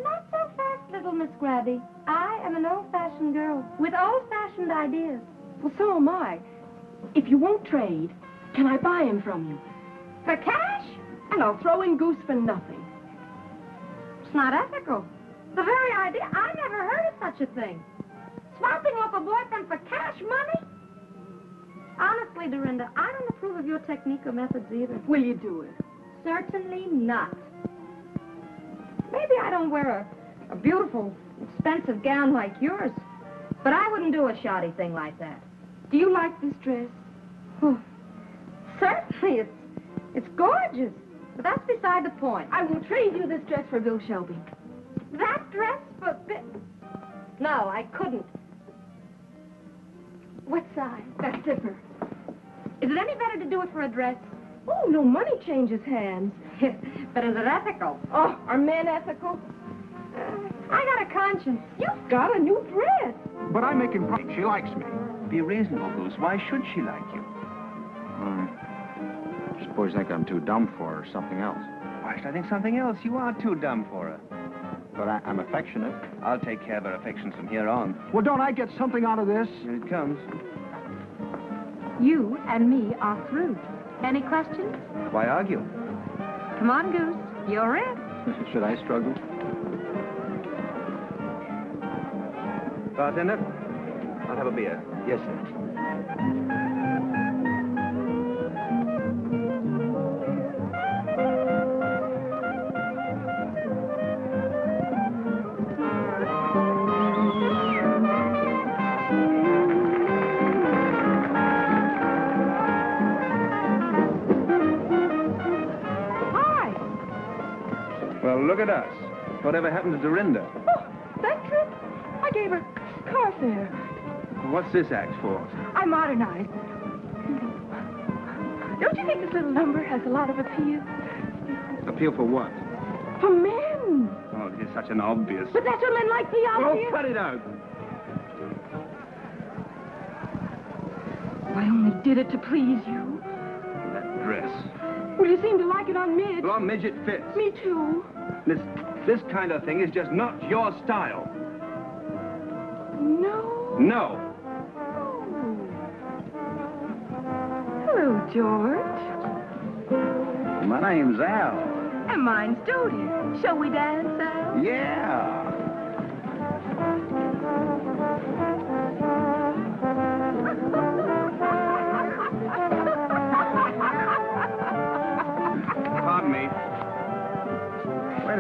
Not so fast, little Miss Grabby. I am an old-fashioned girl with old-fashioned ideas. Well, so am I. If you won't trade, can I buy him from you? For cash? And I'll throw in Goose for nothing. It's not ethical. The very idea. I never heard of such a thing. Swapping off a boyfriend for cash money? Honestly, Dorinda, I don't approve of your technique or methods either. Will you do it? Certainly not. Maybe I don't wear a, a beautiful, expensive gown like yours, but I wouldn't do a shoddy thing like that. Do you like this dress? Oh, certainly, it's, it's gorgeous. But that's beside the point. I will trade you this dress for Bill Shelby. That dress for... Bi- No, I couldn't. What size? That zipper. Is it any better to do it for a dress? Oh, no money changes hands. but is it ethical? Oh, are men ethical? Uh, I got a conscience. You've got a new dress. But I'm making pride. She likes me. Be reasonable, Goose. Why should she like you? Hmm. I suppose you think I'm too dumb for her or something else. Why should I think something else? You are too dumb for her. But I, I'm affectionate. I'll take care of her affections from here on. Well, don't I get something out of this? Here it comes. You and me are through. Any questions? Why argue? Come on, Goose. You're in. Should I struggle? Bartender, I'll have a beer. Yes, sir. Well, look at us. Whatever happened to Dorinda? Oh, that trip? I gave her car fare. What's this act for? I modernized. Don't you think this little number has a lot of appeal? Appeal for what? For men. Oh, it's such an obvious... But that's what men like me out Oh, here. cut it out. I only did it to please you. That dress. Well, you seem to like it on Midge. Well, midget fits. Me too. This, this kind of thing is just not your style. No. No. Hello, George. My name's Al. And mine's Dodie. Shall we dance, Al? Yeah.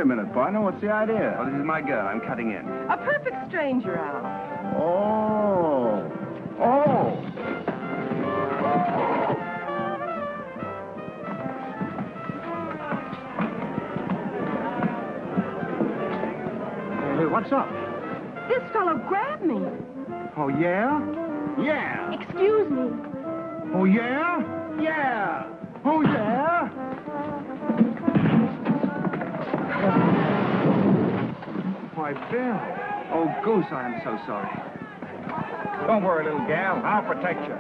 Wait a minute, partner. What's the idea? Well, this is my girl. I'm cutting in. A perfect stranger, Al. Oh. Oh. Hey, what's up? This fellow grabbed me. Oh, yeah? Yeah. Excuse me. Oh, yeah? Yeah. Oh, yeah? Why, Bill. Oh, Goose, I am so sorry. Don't worry, little gal. I'll protect you.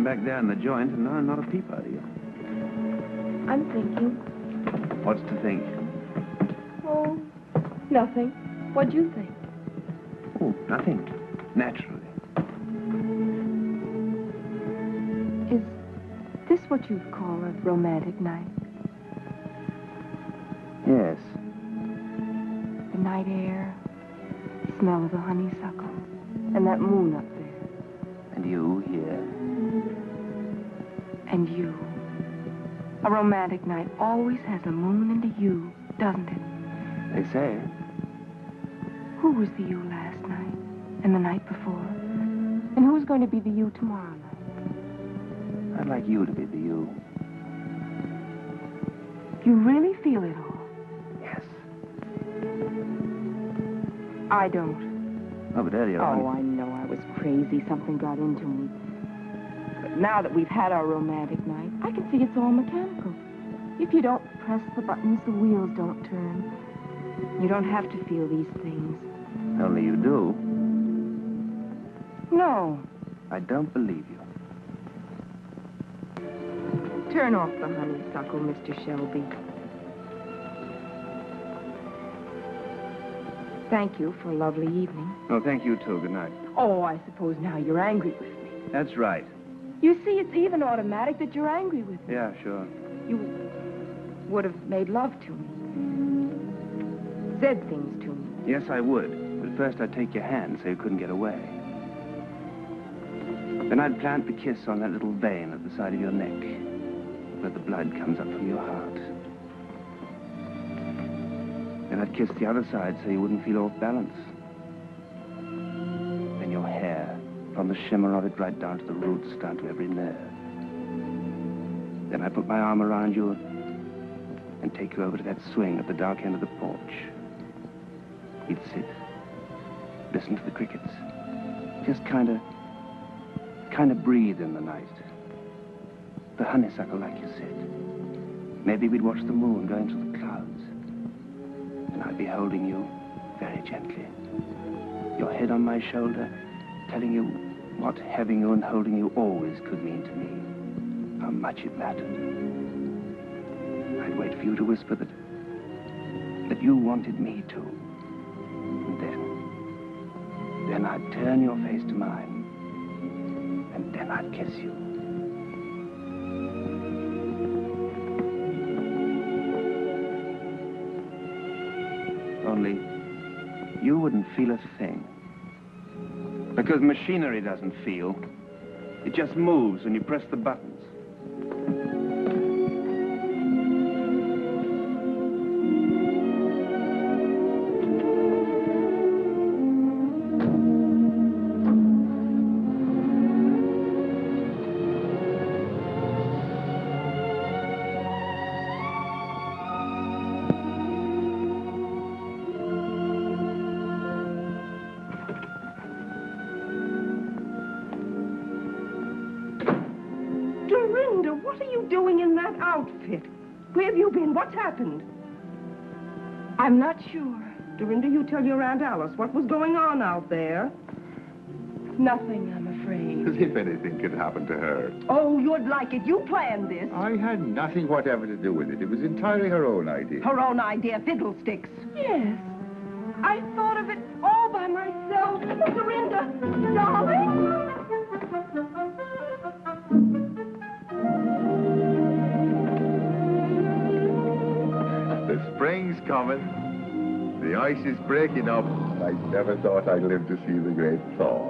Rocking back there in the joint, and no, not a peep out of you. I'm thinking. What's to think? Oh, nothing. What do you think? Oh, nothing. Naturally. Is this what you'd call a romantic night? Yes. The night air, the smell of the honeysuckle, and that moon up and you. A romantic night always has a moon and a you, doesn't it? They say. Who was the you last night and the night before? And who's going to be the you tomorrow night? I'd like you to be the you. You really feel it all? Yes. I don't. Oh, but Eddie, Oh, I know I was crazy. Something got into me. Now that we've had our romantic night, I can see it's all mechanical. If you don't press the buttons, the wheels don't turn. You don't have to feel these things. Only you do. No. I don't believe you. Turn off the honeysuckle, Mr. Shelby. Thank you for a lovely evening. Oh, thank you, too. Good night. Oh, I suppose now you're angry with me. That's right. You see, it's even automatic that you're angry with me. Yeah, sure. You would have made love to me. Said things to me. Yes, I would. But first I'd take your hand so you couldn't get away. Then I'd plant the kiss on that little vein at the side of your neck, where the blood comes up from your heart. Then I'd kiss the other side so you wouldn't feel off balance. The shimmer of it right down to the roots, down to every nerve. Then I'd put my arm around you and take you over to that swing at the dark end of the porch. You'd sit, listen to the crickets, just kind of, kind of breathe in the night. The honeysuckle, like you said. Maybe we'd watch the moon go into the clouds. And I'd be holding you very gently. Your head on my shoulder, telling you what having you and holding you always could mean to me. How much it mattered. I'd wait for you to whisper that, that you wanted me to. And then, then I'd turn your face to mine. And then I'd kiss you. Only, you wouldn't feel a thing. Because machinery doesn't feel. It just moves when you press the buttons. I'm not sure. Dorinda, you tell your Aunt Alice what was going on out there. Nothing, I'm afraid. As if anything could happen to her. Oh, you'd like it. You planned this. I had nothing whatever to do with it. It was entirely her own idea. Her own idea, fiddlesticks. Yes. I thought of it all by myself. Oh, Dorinda, darling. The spring's coming. The ice is breaking up. I never thought I'd live to see the great thaw.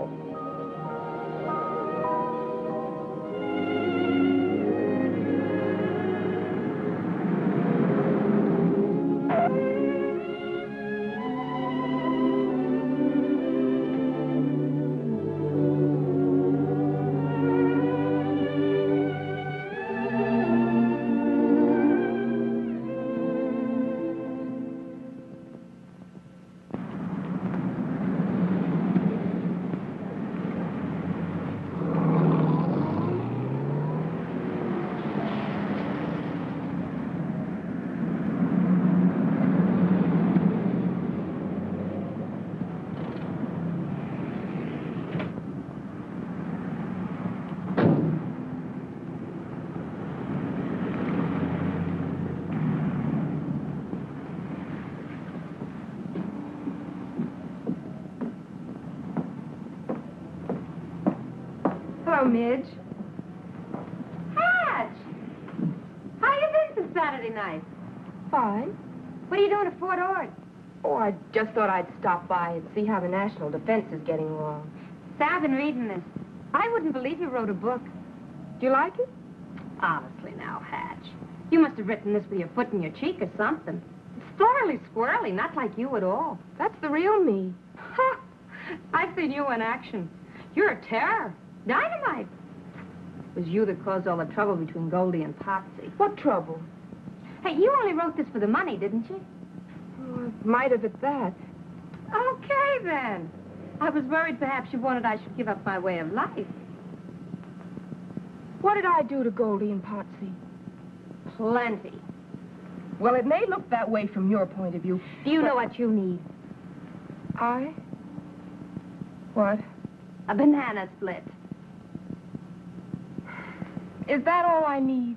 By see how the national defense is getting along. Say, I've been reading this. I wouldn't believe you wrote a book. Do you like it? Honestly now, Hatch. You must have written this with your foot in your cheek or something. It's thoroughly squirrely, not like you at all. That's the real me. Ha! I've seen you in action. You're a terror. Dynamite. It was you that caused all the trouble between Goldie and Potsy. What trouble? Hey, you only wrote this for the money, didn't you? Oh, I might have at that. Okay, then. I was worried perhaps you wanted I should give up my way of life. What did I do to Goldie and Potsy? Plenty. Well, it may look that way from your point of view. Do you know what you need? I? What? A banana split. Is that all I need?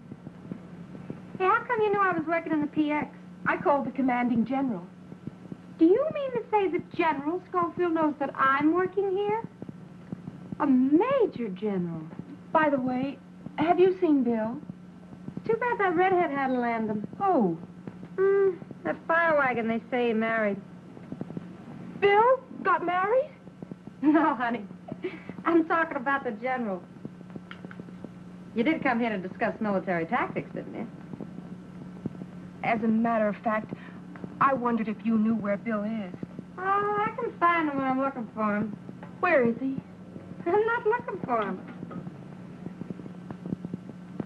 Hey, how come you knew I was working in the PX? I called the commanding general. Do you mean to say that General Schofield knows that I'm working here? A major general. By the way, have you seen Bill? Too bad that redhead had to land him. Oh, Hmm, that fire wagon they say he married. Bill got married? No, honey. I'm talking about the general. You did come here to discuss military tactics, didn't you? As a matter of fact, I wondered if you knew where Bill is. Oh, I can find him when I'm looking for him. Where is he? I'm not looking for him.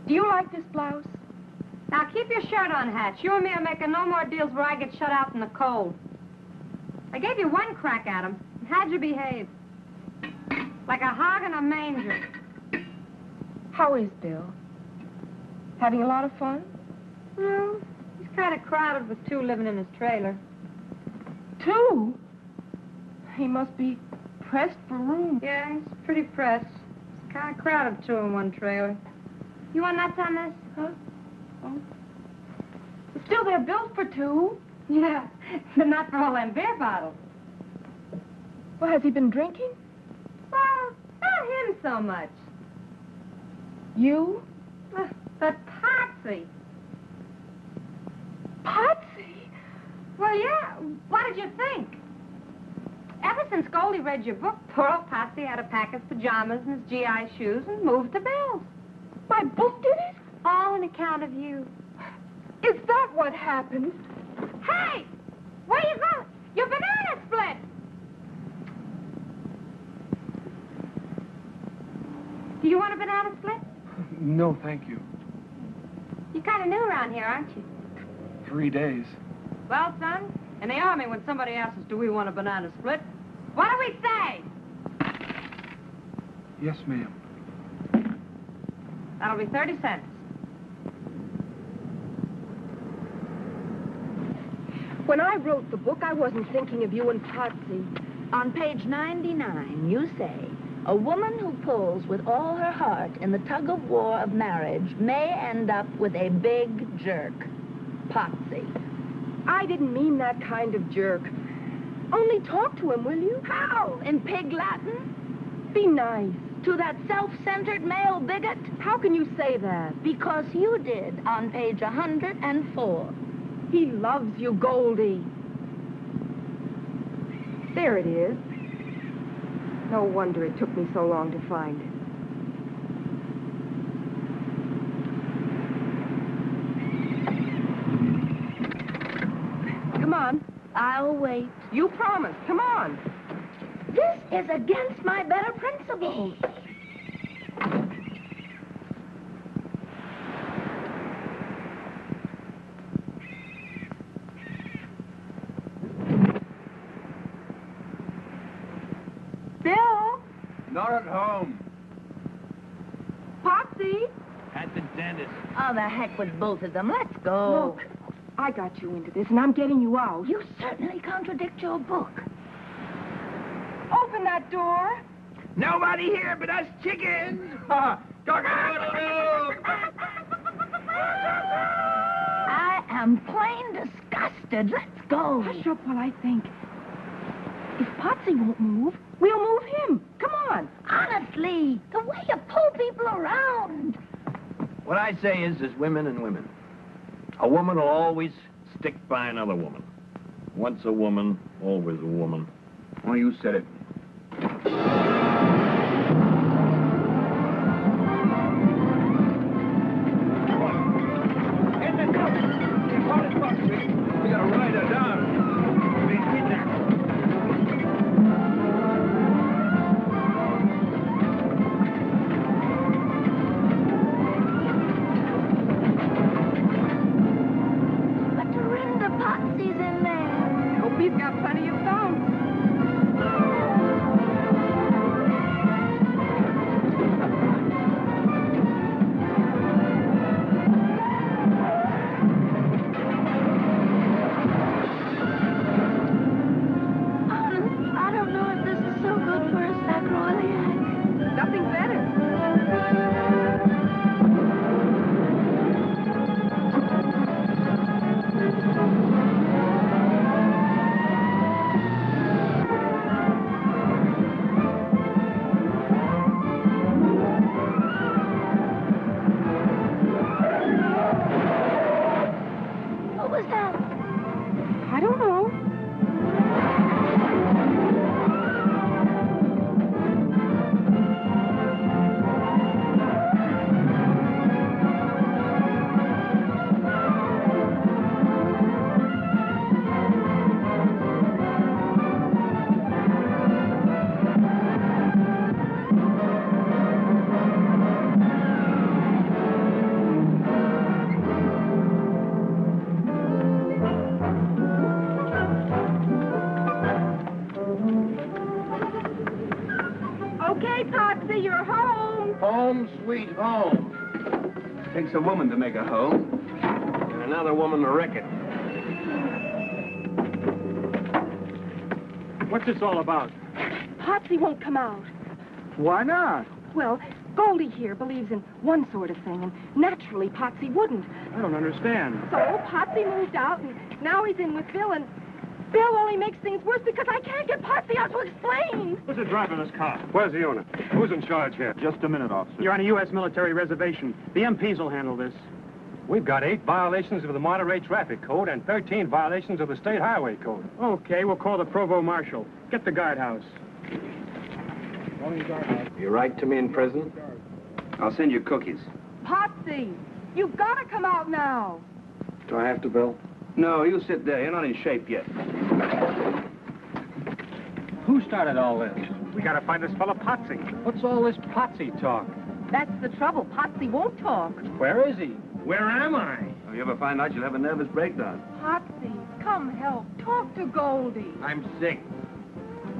Do you like this blouse? Now keep your shirt on, Hatch. You and me are making no more deals where I get shut out in the cold. I gave you one crack at him. How'd you behave? Like a hog in a manger. How is Bill? Having a lot of fun? No, kind of crowded with two living in his trailer. Two? He must be pressed for room. Yeah, he's pretty pressed. It's kind of crowded, two in one trailer. You want nuts on this? Huh? Oh. But still, they're built for two. Yeah, but not for all them beer bottles. Well, has he been drinking? Well, not him so much. You? Uh, but Potsy. Potsy? Well, yeah. What did you think? Ever since Goldie read your book, poor old Potsy had to pack his pajamas and his GI shoes and move to Bill's. My book did it? All on account of you. Is that what happened? Hey! Where you going? Your banana split! Do you want a banana split? No, thank you. You're kind of new around here, aren't you? Three days. Well, son, in the Army, when somebody asks us, do we want a banana split, what do we say? Yes, ma'am. That'll be 30 cents. When I wrote the book, I wasn't thinking of you and Potsy. On page 99, you say, a woman who pulls with all her heart in the tug of war of marriage may end up with a big jerk. Potsy. I didn't mean that kind of jerk. Only talk to him, will you? How? In pig Latin? Be nice. To that self-centered male bigot? How can you say that? Because you did on page 104. He loves you, Goldie. There it is. No wonder it took me so long to find it. Come on. I'll wait. You promised. Come on. This is against my better principles. Bill? Not at home. Potsy? At the dentist. Oh, the heck with both of them. Let's go. Look, I got you into this, and I'm getting you out. You certainly contradict your book. Open that door. Nobody here but us chickens. Cock-a-doodle-doo. I am plain disgusted. Let's go. Hush up while I think. If Potsy won't move, we'll move him. Come on. Honestly, the way you pull people around. What I say is, there's women and women. A woman will always stick by another woman. Once a woman, always a woman. Well, you said it. All about? Potsy won't come out. Why not? Well, Goldie here believes in one sort of thing, and naturally Potsy wouldn't. I don't understand. So Potsy moved out, and now he's in with Bill, and Bill only makes things worse because I can't get Potsy out to explain. Who's the driver of this car? Where's the owner? Who's in charge here? Just a minute, officer. You're on a U.S. military reservation. The MPs will handle this. We've got eight violations of the Monterey Traffic Code and 13 violations of the State Highway Code. Okay, we'll call the Provost Marshal. Get the guardhouse. You write to me in prison? I'll send you cookies. Potsy, you've got to come out now. Do I have to, Bill? No, you sit there. You're not in shape yet. Who started all this? We gotta find this fella Potsy. What's all this Potsy talk? That's the trouble. Potsy won't talk. Where is he? Where am I? If you ever find out, you'll have a nervous breakdown. Potsy, come help. Talk to Goldie. I'm sick.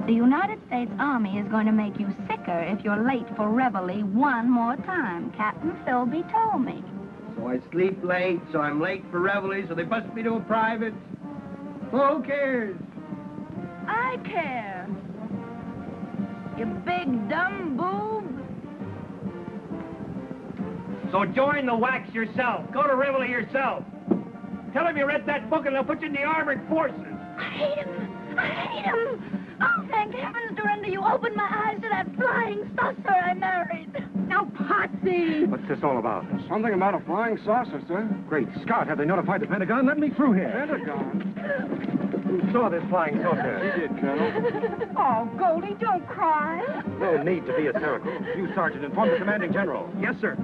The United States Army is going to make you sicker if you're late for reveille one more time. Captain Philby told me. So I sleep late, so I'm late for reveille, so they bust me to a private. Who cares? I care. You big dumb boob. So join the WACs yourself. Go to reveille yourself. Tell them you read that book and they'll put you in the armored forces. I hate him. I hate him. Oh, thank heavens, Dorinda, you opened my eyes to that flying saucer I married. Now, Potsy. What's this all about? Something about a flying saucer, sir. Great Scott, have they notified the Pentagon? Let me through here. Pentagon? Who saw this flying saucer? He did, Colonel. Oh, Goldie, don't cry. No need to be hysterical. You, Sergeant, inform the commanding general. Yes, sir.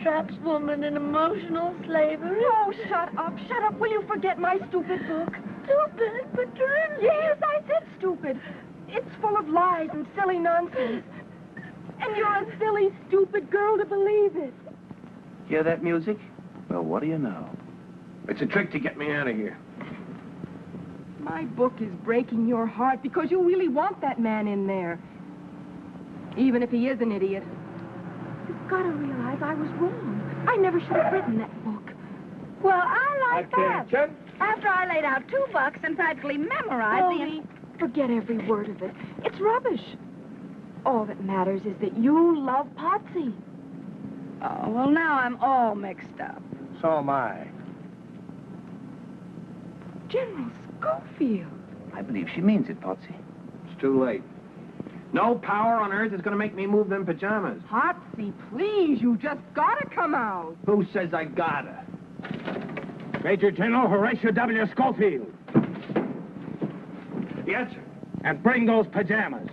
Traps woman in emotional slavery. Oh, shut up, shut up. Will you forget my stupid book? Stupid, but Dorinda. Yes, I said stupid. It's full of lies and silly nonsense. And you're a silly, stupid girl to believe it. Hear that music? Well, what do you know? It's a trick to get me out of here. My book is breaking your heart because you really want that man in there. Even if he is an idiot. You've got to realize I was wrong. I never should have written that book. Well, I like that. Attention. After I laid out two bucks and practically memorized Goldie, oh, forget every word of it. It's rubbish. All that matters is that you love Potsy. Oh, well, now I'm all mixed up. So am I. General Schofield. I believe she means it, Potsy. It's too late. No power on earth is going to make me move them pajamas. Potsy, please, you just got to come out. Who says I gotta? Major General Horatio W. Schofield. Yes, sir. And bring those pajamas.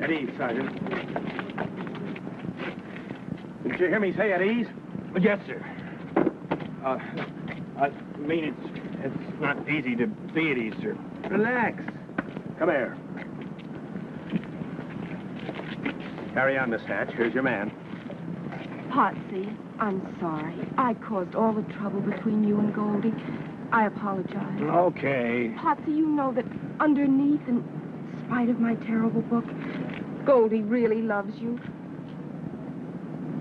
At ease, Sergeant. Did you hear me say at ease? Yes, sir. Uh, I mean, it's, it's not easy to be at ease, sir. Relax. Come here. Carry on, Miss Hatch. Here's your man. Potsy, I'm sorry. I caused all the trouble between you and Goldie. I apologize. Okay. Potsy, you know that underneath, in spite of my terrible book, Goldie really loves you.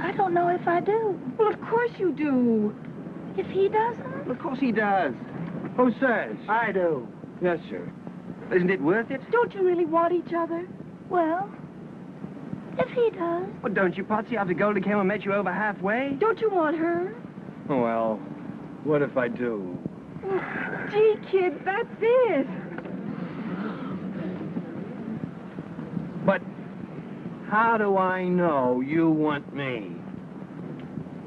I don't know if I do. Well, of course you do. If he doesn't? Of course he does. Who says? I do. Yes, sir. Isn't it worth it? Don't you really want each other? Well, if he does. Well, don't you, Potsy, after Goldie came and met you over halfway? Don't you want her? Well, what if I do? Gee, kid, that's it. But how do I know you want me?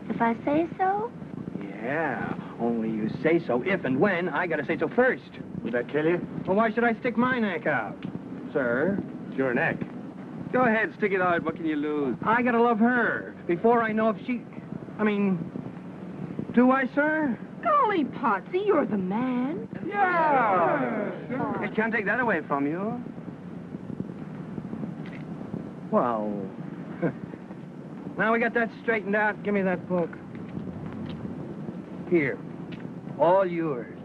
If I say so? Yeah, only you say so if and when I gotta say so first. Would that kill you? Well, why should I stick my neck out? Sir, it's your neck. Go ahead, stick it out. What can you lose? I gotta love her before I know if she. I mean, do I, sir? Golly, Potsy, you're the man. Yeah. I can't take that away from you. Well, now we got that straightened out. Give me that book. Here. All yours.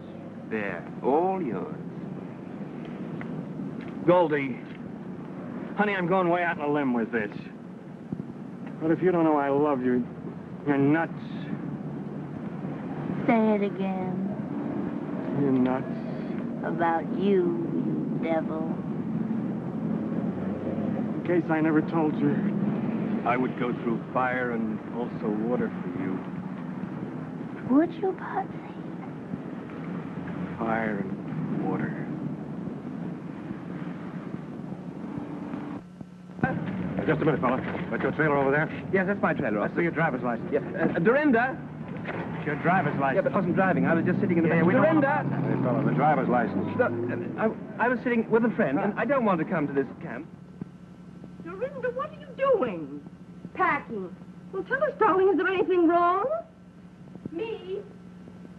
There. All yours. Goldie, honey, I'm going way out on a limb with this. But if you don't know I love you, you're nuts. Say it again. You're nuts. About you, you devil. In case I never told you, I would go through fire and also water for you. Would you, Potsy? Fire and water. Uh, just a minute, fella. That's your trailer over there? Yes, that's my trailer. Let's see your driver's license. Yes. Uh, Dorinda. It's your driver's license. Yeah, but I wasn't driving. I was just sitting in the Yeah, back. we don't want Dorinda. Hey, fella, the driver's license. Look, uh, I, I was sitting with a friend, and I don't want to come to this camp. Dorinda, what are you doing? Packing. Well, tell us, darling, is there anything wrong? Me?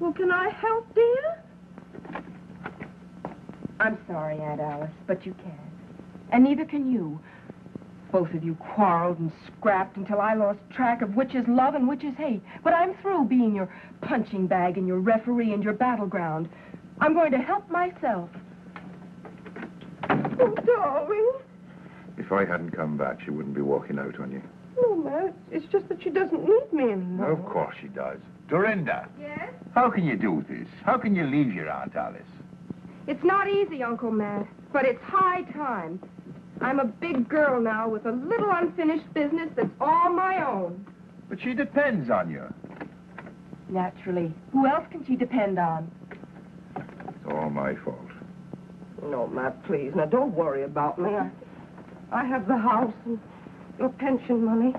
Well, can I help, dear? I'm sorry, Aunt Alice, but you can't. And neither can you. Both of you quarreled and scrapped until I lost track of which is love and which is hate. But I'm through being your punching bag and your referee and your battleground. I'm going to help myself. Oh, darling. If I hadn't come back, she wouldn't be walking out on you. No, Matt. It's just that she doesn't need me anymore. Of course she does. Dorinda, Yes? how can you do this? How can you leave your Aunt Alice? It's not easy, Uncle Matt, but it's high time. I'm a big girl now with a little unfinished business that's all my own. But she depends on you. Naturally. Who else can she depend on? It's all my fault. No, Matt, please. Now, don't worry about me. I, I have the house and your pension money.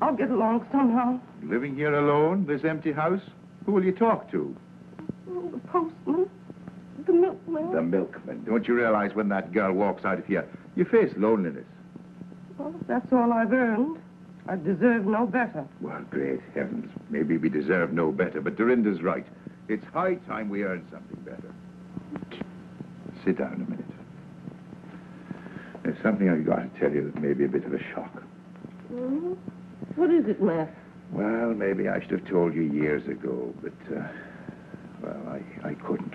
I'll get along somehow. Living here alone, this empty house? Who will you talk to? Oh, the postman, the milkman. The milkman. Don't you realize when that girl walks out of here, you face loneliness? Well, that's all I've earned. I deserve no better. Well, great heavens. Maybe we deserve no better, but Dorinda's right. It's high time we earned something better. Sit down a minute. There's something I've got to tell you that may be a bit of a shock. Hmm? What is it, Matt? Well, maybe I should have told you years ago, but, uh, well, I, I couldn't.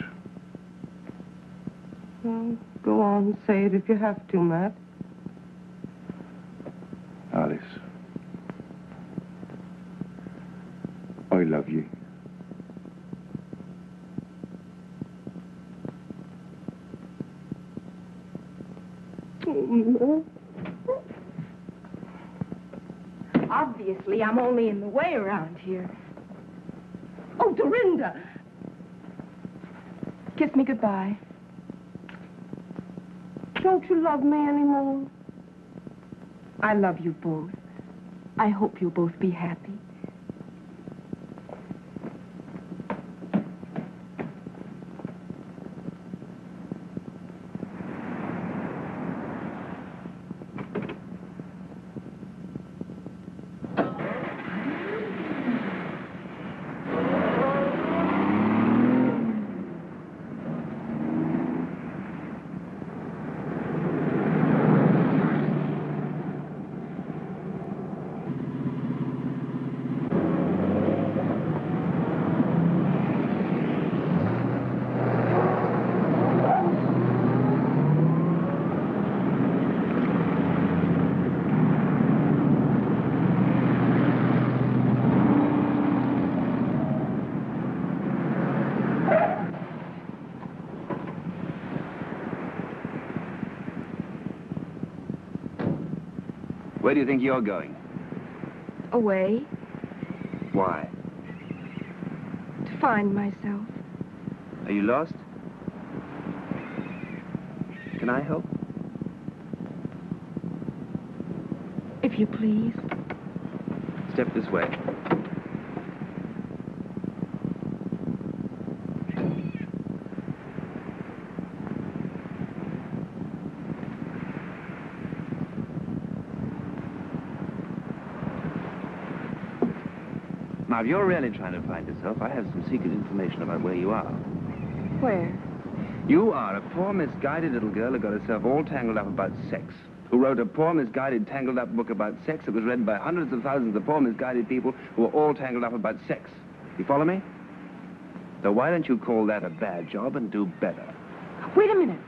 Well, go on, say it if you have to, Matt. Alice. I love you. Obviously, I'm only in the way around here. Oh, Dorinda! Kiss me goodbye. Don't you love me anymore? I love you both. I hope you'll both be happy. Where do you think you're going? Away Why? to find myself. Are you lost? Can I help? If you please. Step this way. Now, if you're really trying to find yourself, I have some secret information about where you are. Where? You are a poor, misguided little girl who got herself all tangled up about sex. Who wrote a poor, misguided, tangled up book about sex that was read by hundreds of thousands of poor, misguided people who were all tangled up about sex. You follow me? So why don't you call that a bad job and do better? Wait a minute.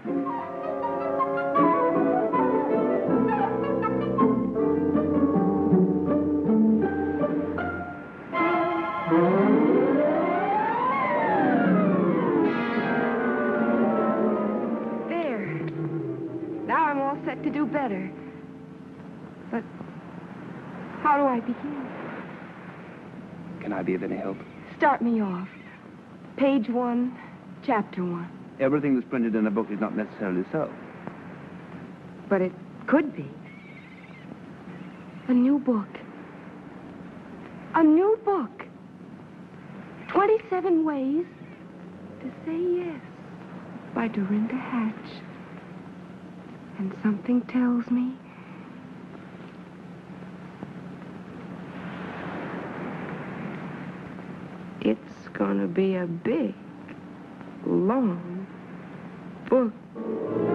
I be of any help? Start me off. Page one, chapter one. Everything that's printed in a book is not necessarily so. But it could be. A new book. A new book. 27 Ways to Say Yes by Dorinda Hatch. And something tells me gonna be a big, long book.